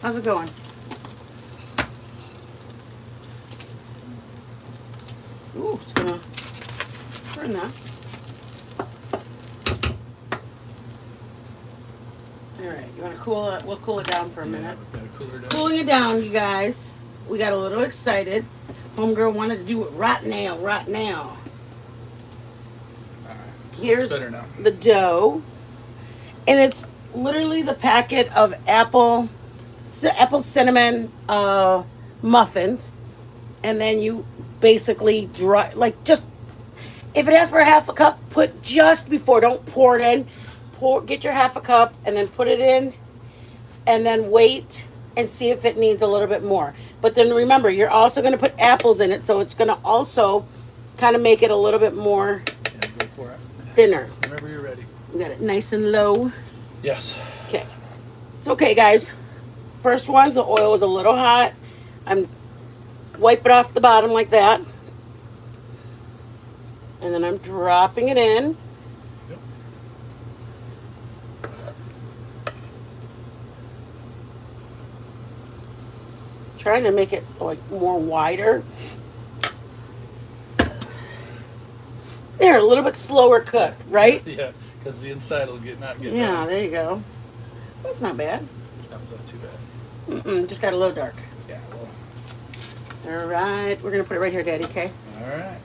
How's it going? Ooh, it's gonna burn that. All right, you wanna cool it? We'll cool it down for a minute. Cool. Cooling it down, you guys. We got a little excited. Homegirl wanted to do it right now, right now. All right. Here's now. the dough, and it's literally the packet of apple, apple cinnamon uh, muffins. and then you basically dry like just if it asks for a half a cup, put just before. Don't pour it in. Pour get your half a cup and then put it in, and then wait and see if it needs a little bit more. But then remember, you're also going to put apples in it, so it's going to also kind of make it a little bit more Yeah, go for it. thinner. Whenever you're ready. We got it nice and low. Yes. Okay. It's okay, guys. First ones, the oil was a little hot. I'm wipe it off the bottom like that. And then I'm dropping it in. Trying to make it like more wider. They're a little bit slower cook, right? Yeah, because the inside will get not get Yeah, there you go. That's not bad. That was not too bad. Mm-mm, just got a little dark. Yeah. Well, All right, we're gonna put it right here, Daddy. Okay. all right.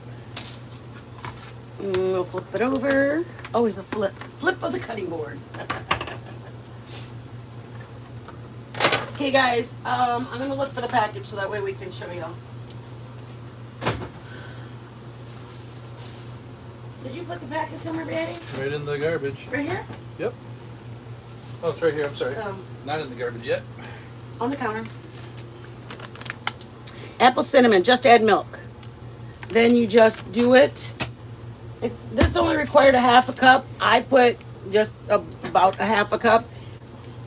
Mm, we'll flip it over. Always the flip, flip of the cutting board. okay, guys. Um, I'm gonna look for the package so that way we can show y'all. Did you put the package somewhere, Daddy? Right in the garbage. Right here? Yep. Oh, it's right here. I'm sorry. Um, Not in the garbage yet. on the counter. Apple cinnamon, just add milk. Then you just do it. It's this only required a half a cup. I put just a, about a half a cup.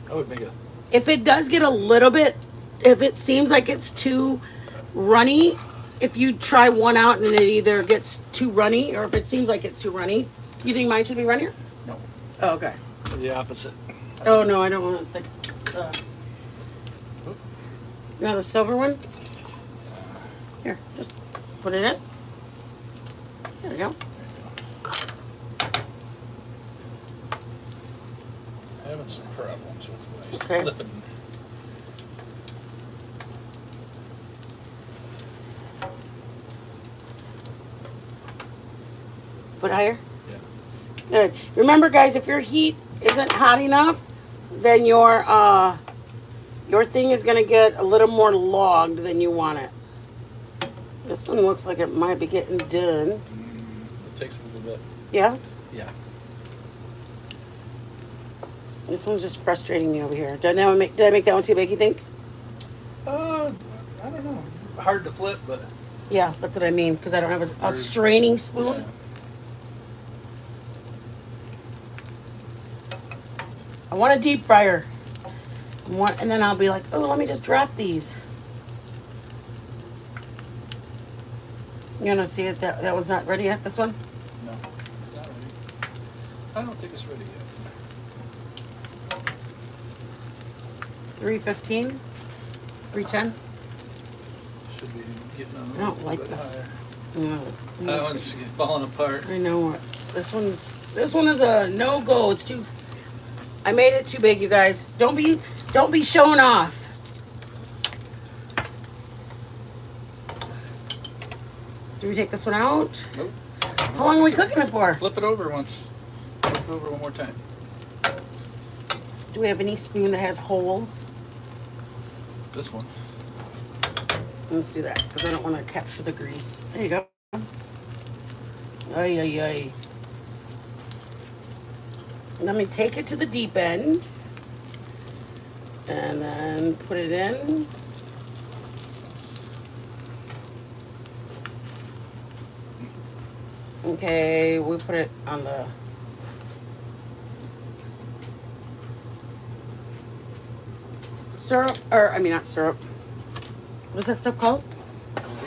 I would make it. If it does get a little bit, if it seems like it's too runny, if you try one out and it either gets too runny or if it seems like it's too runny, you think mine should be runnier? No. Oh, okay. The opposite. Oh no, I don't want the. Uh, you know the silver one? Here, just put it in. There we go. Having some my Okay. Put higher. Yeah. Good. Remember, guys, if your heat isn't hot enough, then your uh, your thing is gonna get a little more logged than you want it. This one looks like it might be getting done. It takes a little bit. Yeah. Yeah. This one's just frustrating me over here. Did one make? Did I make that one too big? You think? Uh, I don't know. Hard to flip, but. Yeah, that's what I mean. Because I don't have a, a straining spoon. Yeah. I want a deep fryer. I want, and then I'll be like, oh, let me just drop these. You gonna see it? That that one's not ready yet. This one. No, it's not ready. I don't think it's ready yet. Three fifteen. Three ten. Should be getting on a I don't little like bit this. higher. No. That one's falling apart. I know what. This one's. This one is a no go. It's too. I made it too big, you guys. Don't be. Don't be showing off. Do we take this one out? Nope. How long are we cooking it for? Flip it over once. Flip it over one more time. Do we have any spoon that has holes? This one. Let's do that because I don't want to capture the grease. There you go. Ay, ay, ay. Let me take it to the deep end and then put it in. Okay, we put it on the. Syrup, or I mean, not syrup. What's that stuff called?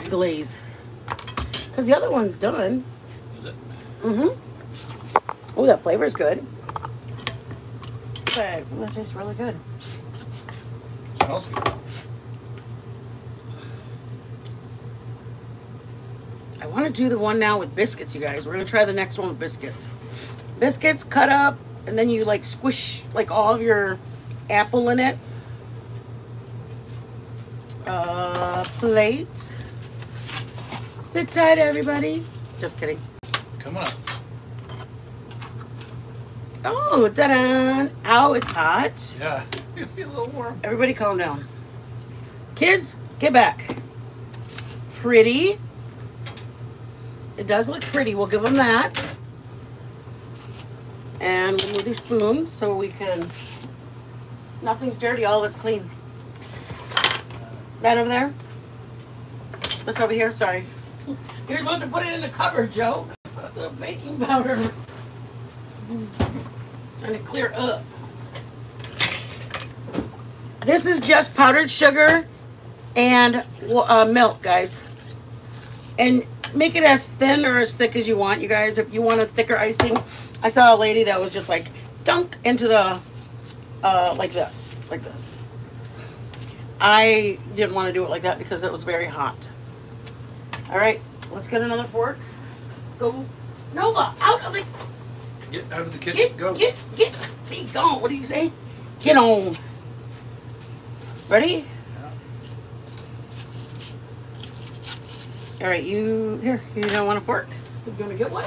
Glaze. Because the other one's done. Is it? Mm-hmm. Oh, that flavor's good. Ooh, that tastes really good. Smells good. I want to do the one now with biscuits, you guys. We're gonna try the next one with biscuits. Biscuits cut up, and then you like squish like all of your apple in it. Uh, plate. Sit tight, everybody. Just kidding. Come on. Oh, da-da! Ow, it's hot. Yeah. It'll be a little warm. Everybody calm down. Kids, get back. pretty. It does look pretty. We'll give them that. And we'll move these spoons so we can. Nothing's dirty. All of it's clean. That over there. This over here. Sorry. You're supposed to put it in the cupboard, Joe. The baking powder. Trying to clear up. This is just powdered sugar and uh, milk, guys. And make it as thin or as thick as you want, you guys. If you want a thicker icing, I saw a lady that was just like dunk into the, uh, like this, like this. I didn't want to do it like that because it was very hot. All right, let's get another fork. Go, Nova, out of the, Get out of the kitchen. get, Go. get, get, be gone. What do you say? Get on. Ready? All right, you here. You don't want a fork? You gonna get one?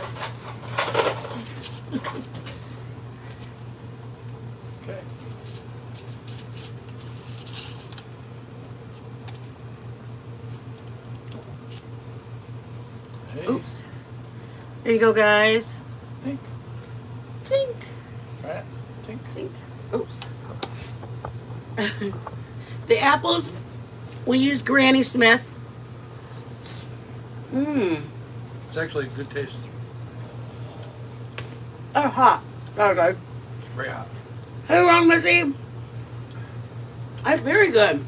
Hey. Oops. There you go, guys. Tink. Tink, Right. Tink. tink. Oops. the apples, we use Granny Smith. Mmm. It's actually a good taste. Oh, hot. Okay. It's very hot. Hey, wrong, Missy. That's very good.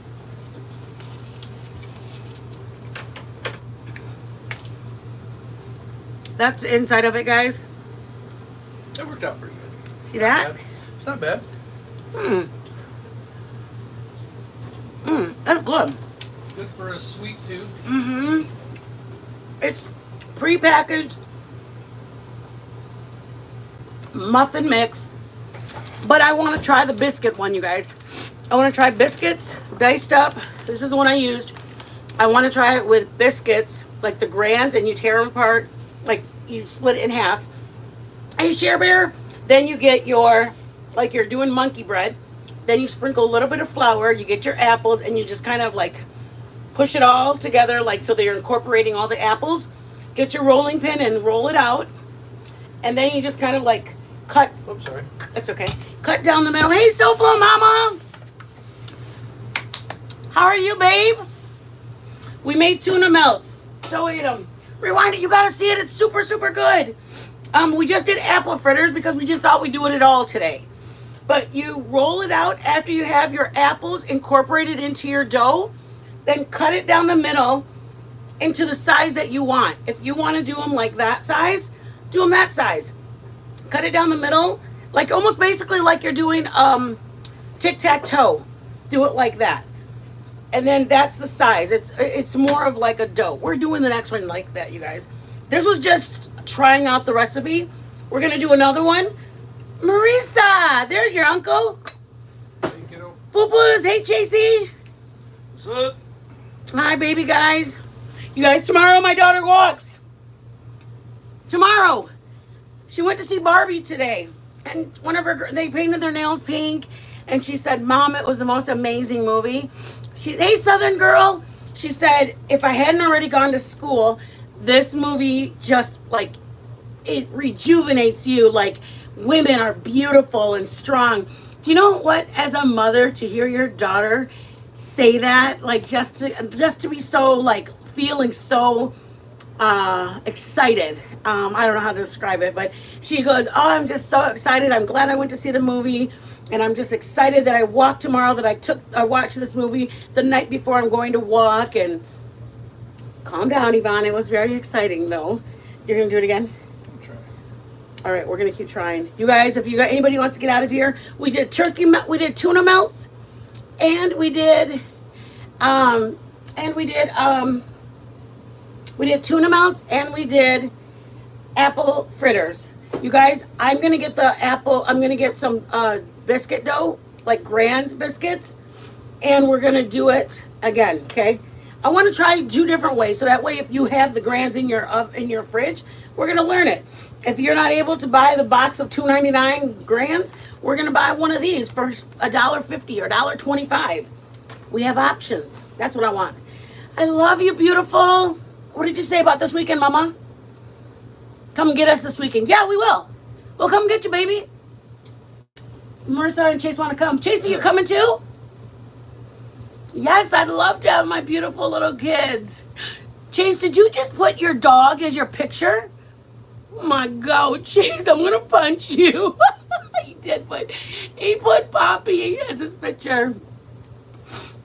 That's the inside of it, guys. It worked out pretty good. See that? It's not bad. Mmm. Mmm, that's good. Good for a sweet tooth. Mm-hmm. It's pre-packaged muffin mix. But I want to try the biscuit one, you guys. I want to try biscuits diced up. This is the one I used. I want to try it with biscuits, like the grands, and you tear them apart, like you split it in half. And you share bear. Then you get your, like you're doing monkey bread. Then you sprinkle a little bit of flour. You get your apples, and you just kind of like push it all together like so that you're incorporating all the apples get your rolling pin and roll it out and then you just kind of like cut Oops, sorry. it's okay cut down the middle hey soflo mama how are you babe we made tuna melts so eat them rewind it you gotta see it it's super super good um we just did apple fritters because we just thought we'd do it at all today but you roll it out after you have your apples incorporated into your dough then cut it down the middle into the size that you want. If you want to do them like that size, do them that size. Cut it down the middle, like almost basically like you're doing um, tic-tac-toe. Do it like that. And then that's the size. It's it's more of like a dough. We're doing the next one like that, you guys. This was just trying out the recipe. We're gonna do another one. Marisa, there's your uncle. Hey, kiddo. Hey JC. What's up? Hi, baby guys. You guys, tomorrow my daughter walks. Tomorrow. She went to see Barbie today. And one of her, they painted their nails pink. And she said, Mom, it was the most amazing movie. She's, hey, Southern girl. She said, if I hadn't already gone to school, this movie just like, it rejuvenates you. Like, women are beautiful and strong. Do you know what, as a mother, to hear your daughter say that, like, just to, just to be so, like, feeling so uh, excited. Um, I don't know how to describe it, but she goes, "Oh, I'm just so excited. I'm glad I went to see the movie, and I'm just excited that I walk tomorrow. That I took, I watched this movie the night before I'm going to walk." And calm down, Yvonne. It was very exciting, though. You're gonna do it again. I'm trying. All right, we're gonna keep trying. You guys, if you got anybody wants to get out of here, we did turkey, we did tuna melts, and we did, um, and we did, um, we did tuna melts, and we did apple fritters. You guys, I'm gonna get the apple. I'm gonna get some uh, biscuit dough, like Grand's biscuits, and we're gonna do it again. Okay. I want to try two different ways, so that way, if you have the Grands in your of in your fridge, we're gonna learn it. If you're not able to buy the box of two ninety nine Grands, we're gonna buy one of these for a dollar fifty or dollar twenty five. We have options. That's what I want. I love you, beautiful. What did you say about this weekend, Mama? Come get us this weekend. Yeah, we will. We'll come get you, baby. Marissa and Chase want to come. Chase, are you coming too? Yes, I'd love to have my beautiful little kids. Chase, did you just put your dog as your picture? Oh my God, Chase, I'm gonna punch you. he did put, he put Poppy as his picture.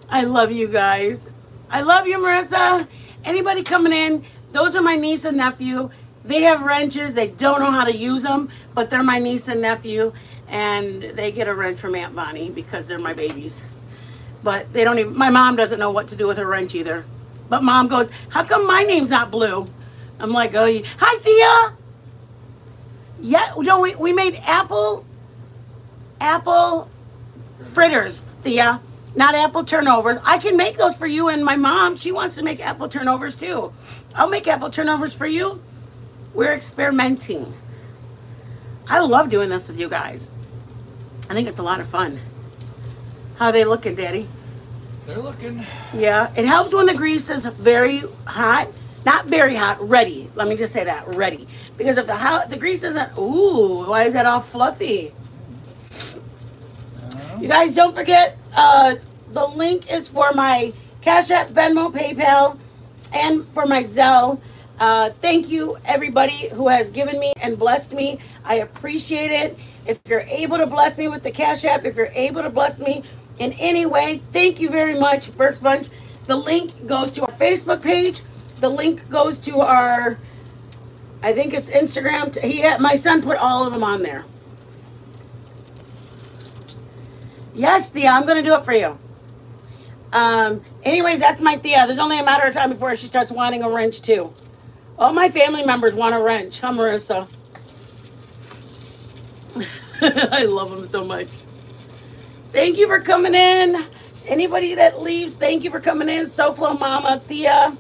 I love you guys. I love you, Marissa. Anybody coming in? Those are my niece and nephew. They have wrenches. They don't know how to use them, but they're my niece and nephew, and they get a wrench from Aunt Bonnie because they're my babies. But they don't even. My mom doesn't know what to do with her wrench either. But mom goes, "How come my name's not blue?" I'm like, "Oh, hi, Thea." Yeah, no, we, we made apple, apple fritters, Thea, not apple turnovers. I can make those for you and my mom. She wants to make apple turnovers too. I'll make apple turnovers for you. We're experimenting. I love doing this with you guys. I think it's a lot of fun. How are they looking, Daddy? They're looking. Yeah, it helps when the grease is very hot. Not very hot, ready. Let me just say that, ready. Because if the hot, the grease isn't, ooh, why is that all fluffy? You guys don't forget, uh, the link is for my Cash App, Venmo, PayPal, and for my Zelle. Uh, thank you, everybody who has given me and blessed me. I appreciate it. If you're able to bless me with the Cash App, if you're able to bless me in any way, thank you very much, Birch Bunch. The link goes to our Facebook page. The link goes to our, I think it's Instagram. He, had- my son put all of them on there. Yes, Thea, I'm gonna do it for you. Um, anyways, that's my Thea. There's only a matter of time before she starts wanting a wrench too. All my family members want a wrench. Huh, Marissa? I love them so much. Thank you for coming in. Anybody that leaves, thank you for coming in. SoFlo Mama, Thea.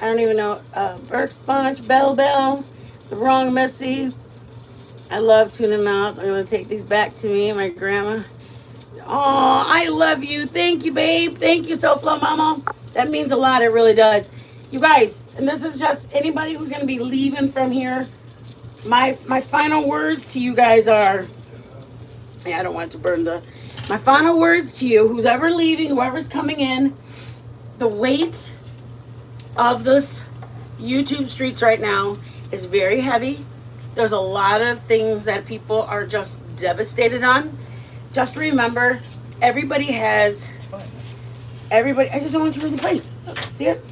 I don't even know. Uh, Birch Sponge, Bell Bell, The Wrong Messy. I love tuna mouths. I'm gonna take these back to me and my grandma. Oh, I love you. Thank you, babe. Thank you, SoFlo Mama. That means a lot. It really does. You guys, and this is just anybody who's gonna be leaving from here. My my final words to you guys are. Yeah, I don't want to burn the. My final words to you, who's ever leaving, whoever's coming in, the weight of this YouTube streets right now is very heavy. There's a lot of things that people are just devastated on. Just remember, everybody has everybody i just don't want to read the plate see it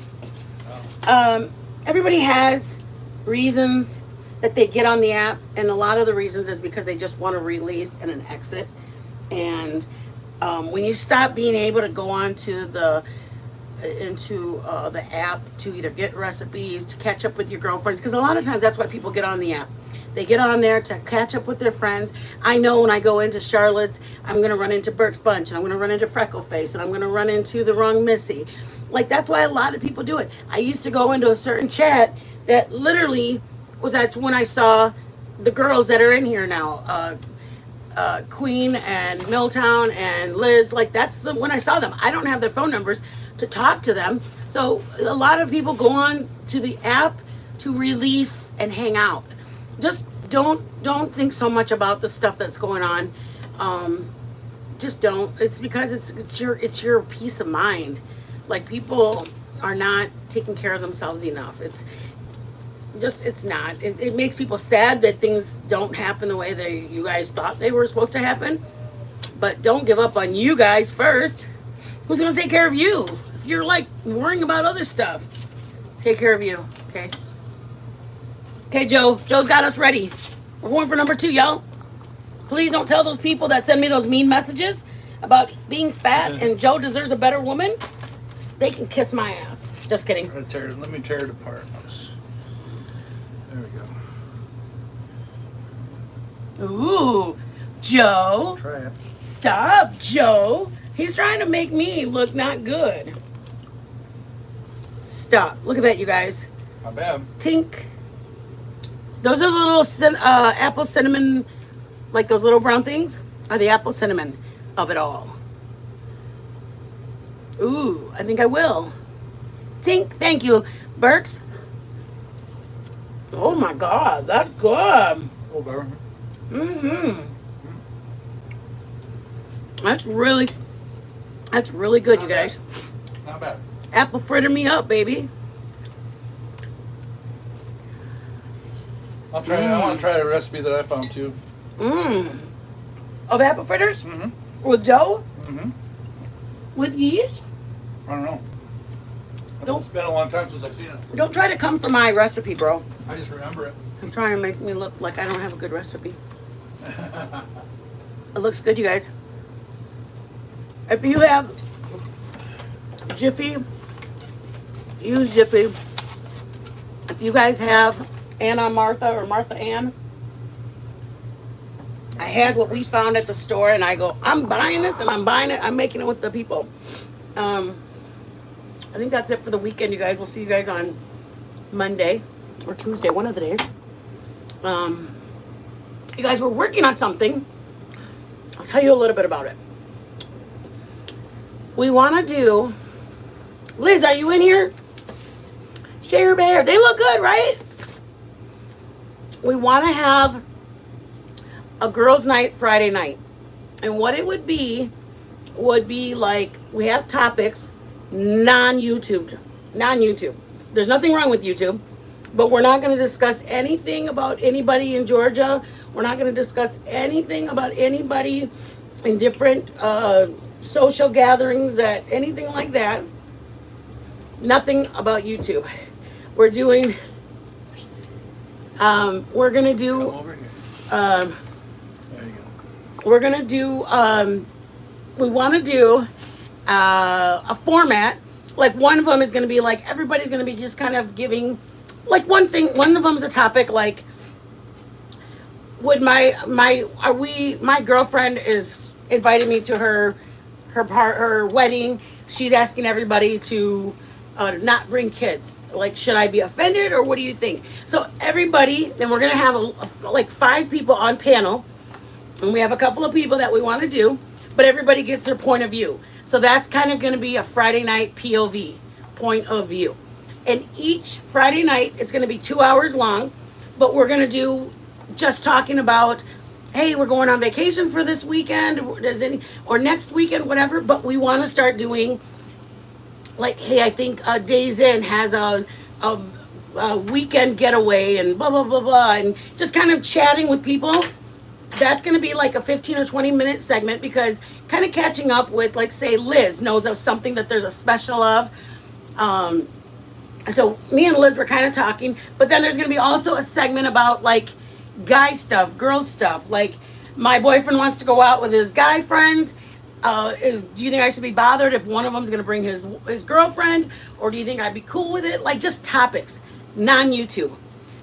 um, everybody has reasons that they get on the app and a lot of the reasons is because they just want to release and an exit. And um, when you stop being able to go on to the into uh, the app to either get recipes to catch up with your girlfriends because a lot of times that's why people get on the app. They get on there to catch up with their friends. I know when i go into charlotte's i'm going to run into burke's bunch and i'm going to run into freckleface and i'm going to run into the wrong missy. Like that's why a lot of people do it. I used to go into a certain chat that literally was that's when i saw the girls that are in here now uh, uh, Queen and Milltown and Liz. Like that's the, when I saw them. I don't have their phone numbers to talk to them. So a lot of people go on to the app to release and hang out. Just don't don't think so much about the stuff that's going on. Um, just don't. It's because it's it's your it's your peace of mind. Like people are not taking care of themselves enough. It's just it's not. It, it makes people sad that things don't happen the way they you guys thought they were supposed to happen. But don't give up on you guys first. Who's gonna take care of you? If you're like worrying about other stuff, take care of you. Okay. Okay, Joe. Joe's got us ready. We're going for number two, y'all. Please don't tell those people that send me those mean messages about being fat and Joe deserves a better woman. They can kiss my ass. Just kidding. Let me tear it apart. There we go. Ooh, Joe. It. Stop, Joe. He's trying to make me look not good. Stop. Look at that, you guys. Not bad. Tink. Those are the little uh, apple cinnamon, like those little brown things, are the apple cinnamon of it all. Ooh, I think I will. Tink, thank you. Burks. Oh my God, that's good. Oh, better. Mm-hmm. That's really, that's really good, you guys. Not bad. Apple fritter me up, baby. I'll try. I want to try a recipe that I found too. Mmm. Of apple fritters Mm-hmm. with dough Mm-hmm. with yeast. I don't know. Don't- It's been a long time since I've seen it. Don't try to come for my recipe, bro. I just remember it. I'm trying to make me look like I don't have a good recipe. It looks good, you guys. If you have Jiffy, use Jiffy. If you guys have Anna Martha or Martha Ann, I had what we found at the store, and I go, I'm buying this, and I'm buying it. I'm making it with the people. Um, I think that's it for the weekend, you guys. We'll see you guys on Monday or Tuesday, one of the days. Um, you guys, we're working on something. I'll tell you a little bit about it. We want to do. Liz, are you in here? Share Bear. They look good, right? We want to have a girls' night Friday night. And what it would be would be like we have topics non YouTube, non YouTube. There's nothing wrong with YouTube, but we're not going to discuss anything about anybody in Georgia. We're not going to discuss anything about anybody in different uh, social gatherings, that anything like that. Nothing about YouTube. We're doing. Um, we're gonna Come do. over here. Um, There you go. we're gonna do um we want to do uh, a format like one of them is gonna be like everybody's gonna be just kind of giving like one thing one of them is a topic like would my my are we my girlfriend is inviting me to her her part her wedding she's asking everybody to uh, not bring kids like should i be offended or what do you think so everybody then we're gonna have a, a- like five people on panel and we have a couple of people that we want to do, but everybody gets their point of view. So that's kind of to be a Friday night POV, point of view. And each Friday night, it's to be two hours long, but we're to do just talking about, hey, we're going on vacation for this weekend, or does any, or next weekend, whatever. But we want to start doing, like, hey, I think uh, Days Inn has a, a, a weekend getaway and blah blah blah blah, and just kind of chatting with people that's going to be like a 15 or 20 minute segment because kind of catching up with like say liz knows of something that there's a special of um, so me and liz were kind of talking but then there's going to be also a segment about like guy stuff girl stuff like my boyfriend wants to go out with his guy friends uh, is, do you think I should be bothered if one of them's going to bring his his girlfriend, or do you think I'd be cool with it? Like just topics, non YouTube.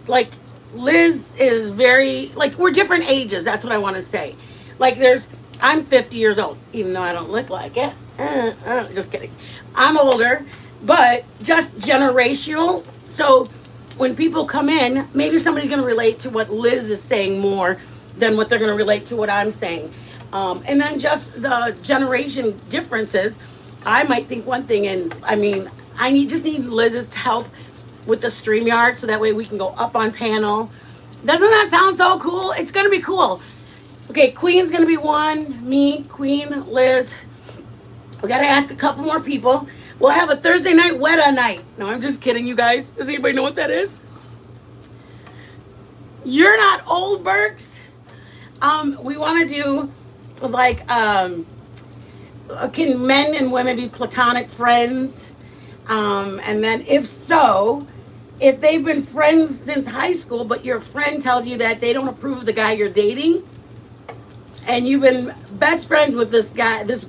Like Liz is very like we're different ages. That's what I want to say. Like there's I'm 50 years old, even though I don't look like it. Uh, uh, just kidding. I'm older, but just generational. So when people come in, maybe somebody's going to relate to what Liz is saying more than what they're going to relate to what I'm saying. Um, and then just the generation differences. I might think one thing, and I mean, I need just need Liz's help with the StreamYard so that way we can go up on panel. Doesn't that sound so cool? It's gonna be cool. Okay, Queen's gonna be one, me, Queen, Liz. We gotta ask a couple more people. We'll have a Thursday night Weta night. No, I'm just kidding, you guys. Does anybody know what that is? You're not old, Burks. Um, we want to do like um, uh, can men and women be platonic friends? Um, and then if so, if they've been friends since high school, but your friend tells you that they don't approve of the guy you're dating, and you've been best friends with this guy, this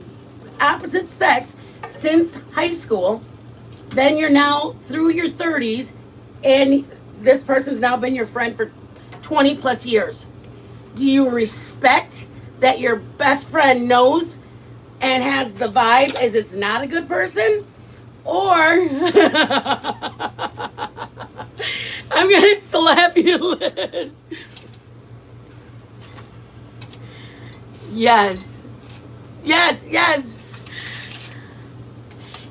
opposite sex since high school, then you're now through your 30s, and this person's now been your friend for 20 plus years. Do you respect that your best friend knows and has the vibe as it's not a good person? Or I'm gonna slap you, Liz. Yes. Yes, yes.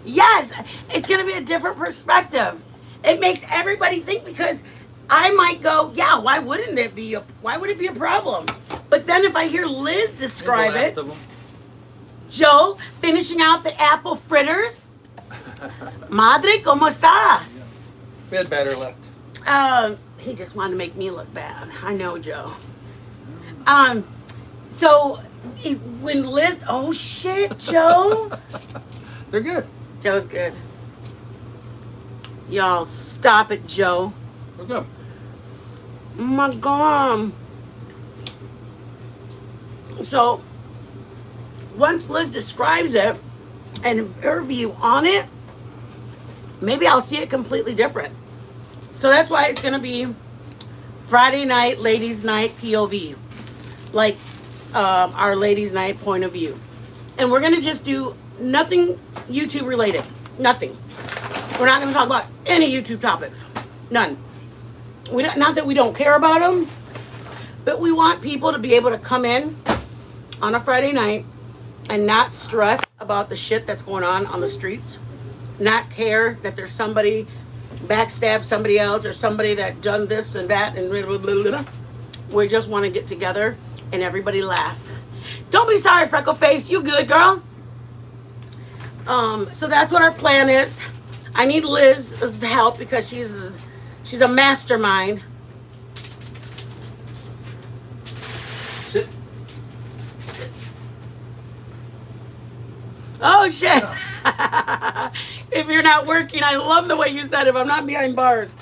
Yes, it's going to be a different perspective. It makes everybody think because I might go, yeah, why wouldn't it be a why would it be a problem? But then if I hear Liz describe it, the last of 'em. Joe finishing out the apple fritters. Madre, ¿cómo está? We had batter left. Um, he just wanted to make me look bad. I know, Joe. Um, so when Liz, oh shit, Joe, They're good. Joe's good. Y'all stop it, Joe. Good. Oh my god. So once Liz describes it and her view on it, maybe I'll see it completely different. So that's why it's gonna be Friday night, ladies' night POV, like um, our ladies' night point of view, and we're gonna just do nothing YouTube related, nothing. We're not gonna talk about any YouTube topics, none we don't, not that we don't care about them, but we want people to be able to come in on a Friday night and not stress about the shit that's going on on the streets, not care that there's somebody backstab somebody else or somebody that done this and that and blah, blah, blah, blah. we just want to get together and everybody laugh. Don't be sorry, freckle face. You good, girl? Um, so that's what our plan is. I need Liz's help because she's she's a mastermind. Oh shit! if you're not working, I love the way you said if I'm not behind bars.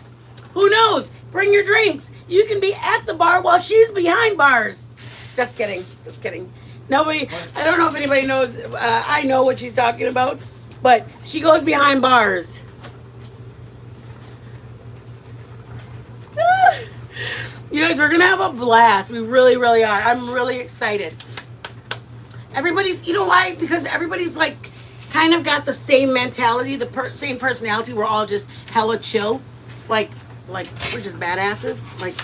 Who knows? Bring your drinks. You can be at the bar while she's behind bars. Just kidding. Just kidding. Nobody. I don't know if anybody knows. Uh, I know what she's talking about, but she goes behind bars. You guys, we're gonna have a blast. We really, really are. I'm really excited. Everybody's, you know why? Because everybody's like, kind of got the same mentality, the per- same personality. We're all just hella chill, like, like we're just badasses. Like,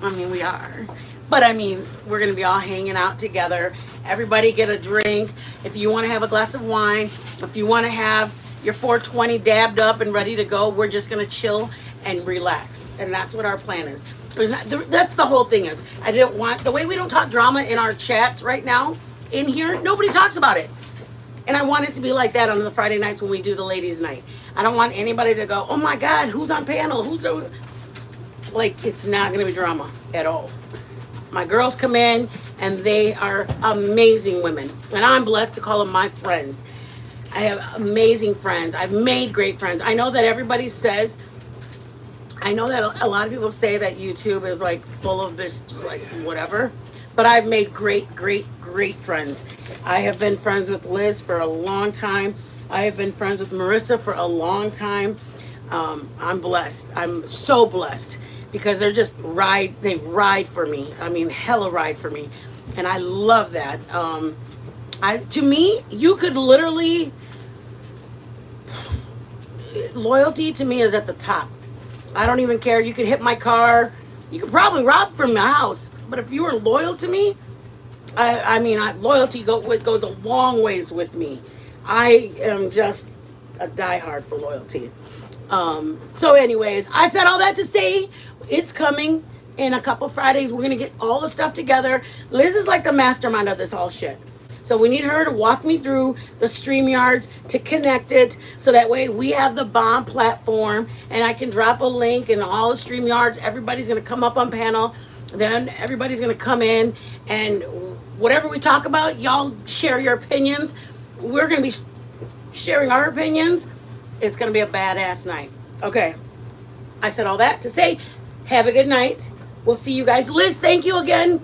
I mean, we are. But I mean, we're gonna be all hanging out together. Everybody get a drink. If you want to have a glass of wine, if you want to have your 420 dabbed up and ready to go, we're just gonna chill and relax. And that's what our plan is. Not, that's the whole thing is. I didn't want the way we don't talk drama in our chats right now in here. Nobody talks about it. And I want it to be like that on the Friday nights when we do the ladies' night. I don't want anybody to go, oh my God, who's on panel? Who's on? Like, it's not going to be drama at all. My girls come in and they are amazing women. And I'm blessed to call them my friends. I have amazing friends. I've made great friends. I know that everybody says, I know that a lot of people say that YouTube is like full of this, just like whatever. But I've made great, great, great friends. I have been friends with Liz for a long time. I have been friends with Marissa for a long time. Um, I'm blessed. I'm so blessed because they're just ride. They ride for me. I mean, hella ride for me, and I love that. Um, I to me, you could literally loyalty to me is at the top. I don't even care. You could hit my car. You could probably rob from my house. But if you are loyal to me, I, I mean, I, loyalty go, goes a long ways with me. I am just a diehard for loyalty. Um, so, anyways, I said all that to say it's coming in a couple Fridays. We're gonna get all the stuff together. Liz is like the mastermind of this whole shit. So we need her to walk me through the StreamYards to connect it so that way we have the bomb platform and I can drop a link and all the StreamYards. Everybody's going to come up on panel. Then everybody's going to come in and whatever we talk about, y'all share your opinions. We're going to be sharing our opinions. It's going to be a badass night. Okay. I said all that to say, have a good night. We'll see you guys. Liz, thank you again.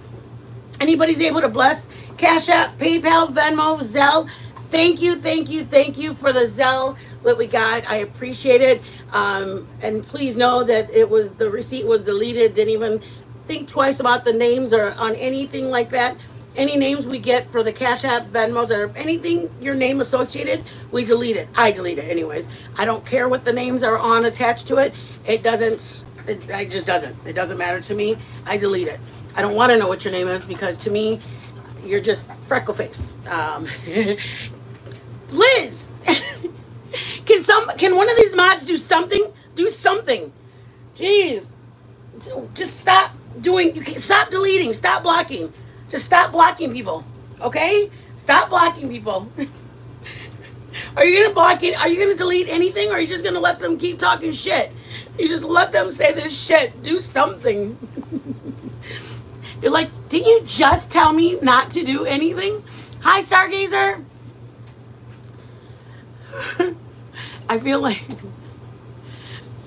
Anybody's able to bless Cash App, PayPal, Venmo, Zelle. Thank you, thank you, thank you for the Zelle that we got. I appreciate it. Um, and please know that it was the receipt was deleted. Didn't even think twice about the names or on anything like that. Any names we get for the Cash App, Venmos, or anything your name associated, we delete it. I delete it anyways. I don't care what the names are on attached to it. It doesn't. It, it just doesn't. It doesn't matter to me. I delete it. I don't want to know what your name is because to me, you're just freckle face. Um, Liz, can some can one of these mods do something? Do something. Jeez. Just stop doing you can stop deleting, stop blocking. Just stop blocking people. Okay? Stop blocking people. are you gonna block it? Are you gonna delete anything or are you just gonna let them keep talking shit? You just let them say this shit. Do something. You're like, didn't you just tell me not to do anything? Hi, Stargazer. I feel like.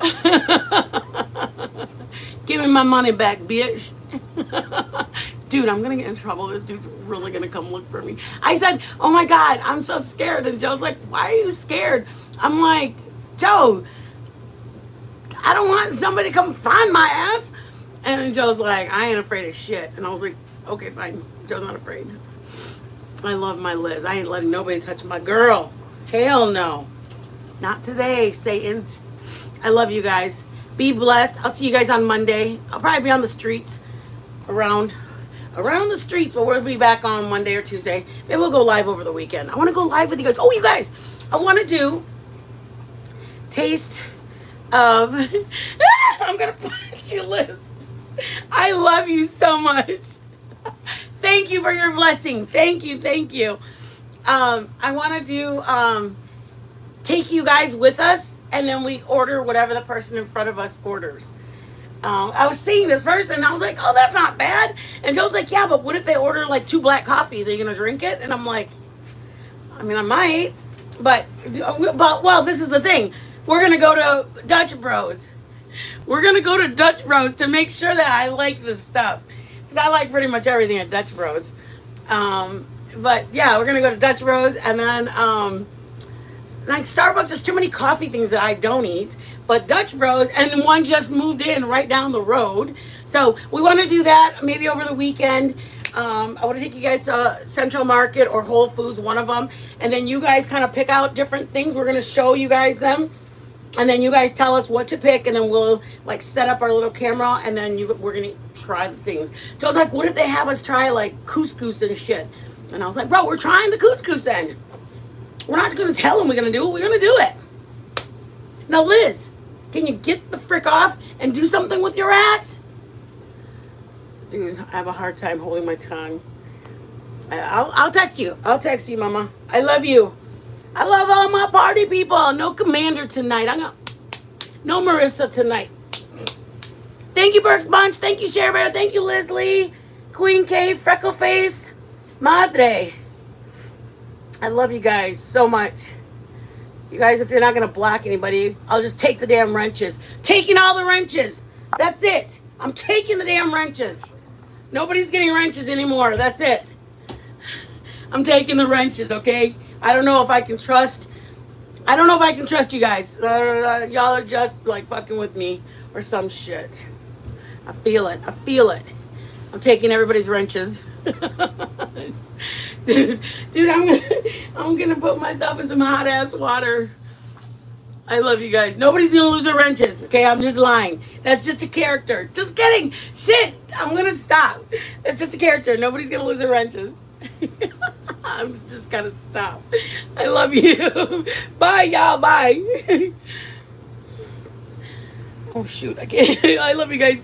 Give me my money back, bitch. Dude, I'm gonna get in trouble. This dude's really gonna come look for me. I said, Oh my God, I'm so scared. And Joe's like, Why are you scared? I'm like, Joe, I don't want somebody to come find my ass. And Joe's like, I ain't afraid of shit. And I was like, Okay, fine. Joe's not afraid. I love my Liz. I ain't letting nobody touch my girl. Hell no. Not today, Satan. I love you guys. Be blessed. I'll see you guys on Monday. I'll probably be on the streets around around the streets, but we'll be back on Monday or Tuesday. Maybe we'll go live over the weekend. I want to go live with you guys. Oh, you guys, I want to do taste of. I'm gonna punch you, Liz. I love you so much. thank you for your blessing. Thank you, thank you. Um, I want to do um, take you guys with us, and then we order whatever the person in front of us orders. Um, I was seeing this person, and I was like, "Oh, that's not bad." And Joe's like, "Yeah, but what if they order like two black coffees? Are you gonna drink it?" And I'm like, "I mean, I might, but but well, this is the thing. We're gonna go to Dutch Bros. We're gonna go to Dutch Bros to make sure that I like this stuff because I like pretty much everything at Dutch Bros. Um, but yeah, we're gonna go to Dutch Bros and then um, like Starbucks. There's too many coffee things that I don't eat. But Dutch Bros and one just moved in right down the road. So we want to do that maybe over the weekend. Um, I want to take you guys to Central Market or Whole Foods, one of them, and then you guys kind of pick out different things. We're gonna show you guys them and then you guys tell us what to pick and then we'll like set up our little camera and then you we're gonna try the things. So i was like what if they have us try like couscous and shit? And i was like bro we're trying the couscous then. We're not gonna tell them we're gonna do it we're gonna do it. Now liz can you get the frick off and do something with your ass? Dude i have a hard time holding my tongue. I- I'll, I'll text you. I'll text you mama. I love you I love all my party people. No commander tonight. I'm gonna no Marissa tonight. Thank you, Burks Bunch. Thank you, Share Bear. Thank you, Leslie. Queen K, Freckleface, Madre. I love you guys so much. You guys, if you're not gonna block anybody, I'll just take the damn wrenches. Taking all the wrenches. That's it. I'm taking the damn wrenches. Nobody's getting wrenches anymore. That's it. I'm taking the wrenches, okay? I don't know if I can trust. I don't know if I can trust you guys. Uh, y'all are just like fucking with me or some shit. I feel it. I feel it. I'm taking everybody's wrenches. dude, dude, I'm gonna, I'm gonna put myself in some hot ass water. I love you guys. Nobody's gonna lose their wrenches. Okay, I'm just lying. That's just a character. Just kidding. Shit, I'm gonna stop. That's just a character. Nobody's gonna lose their wrenches. I'm just gonna stop. I love you. Bye, y'all. Bye. oh shoot, I can't. I love you guys.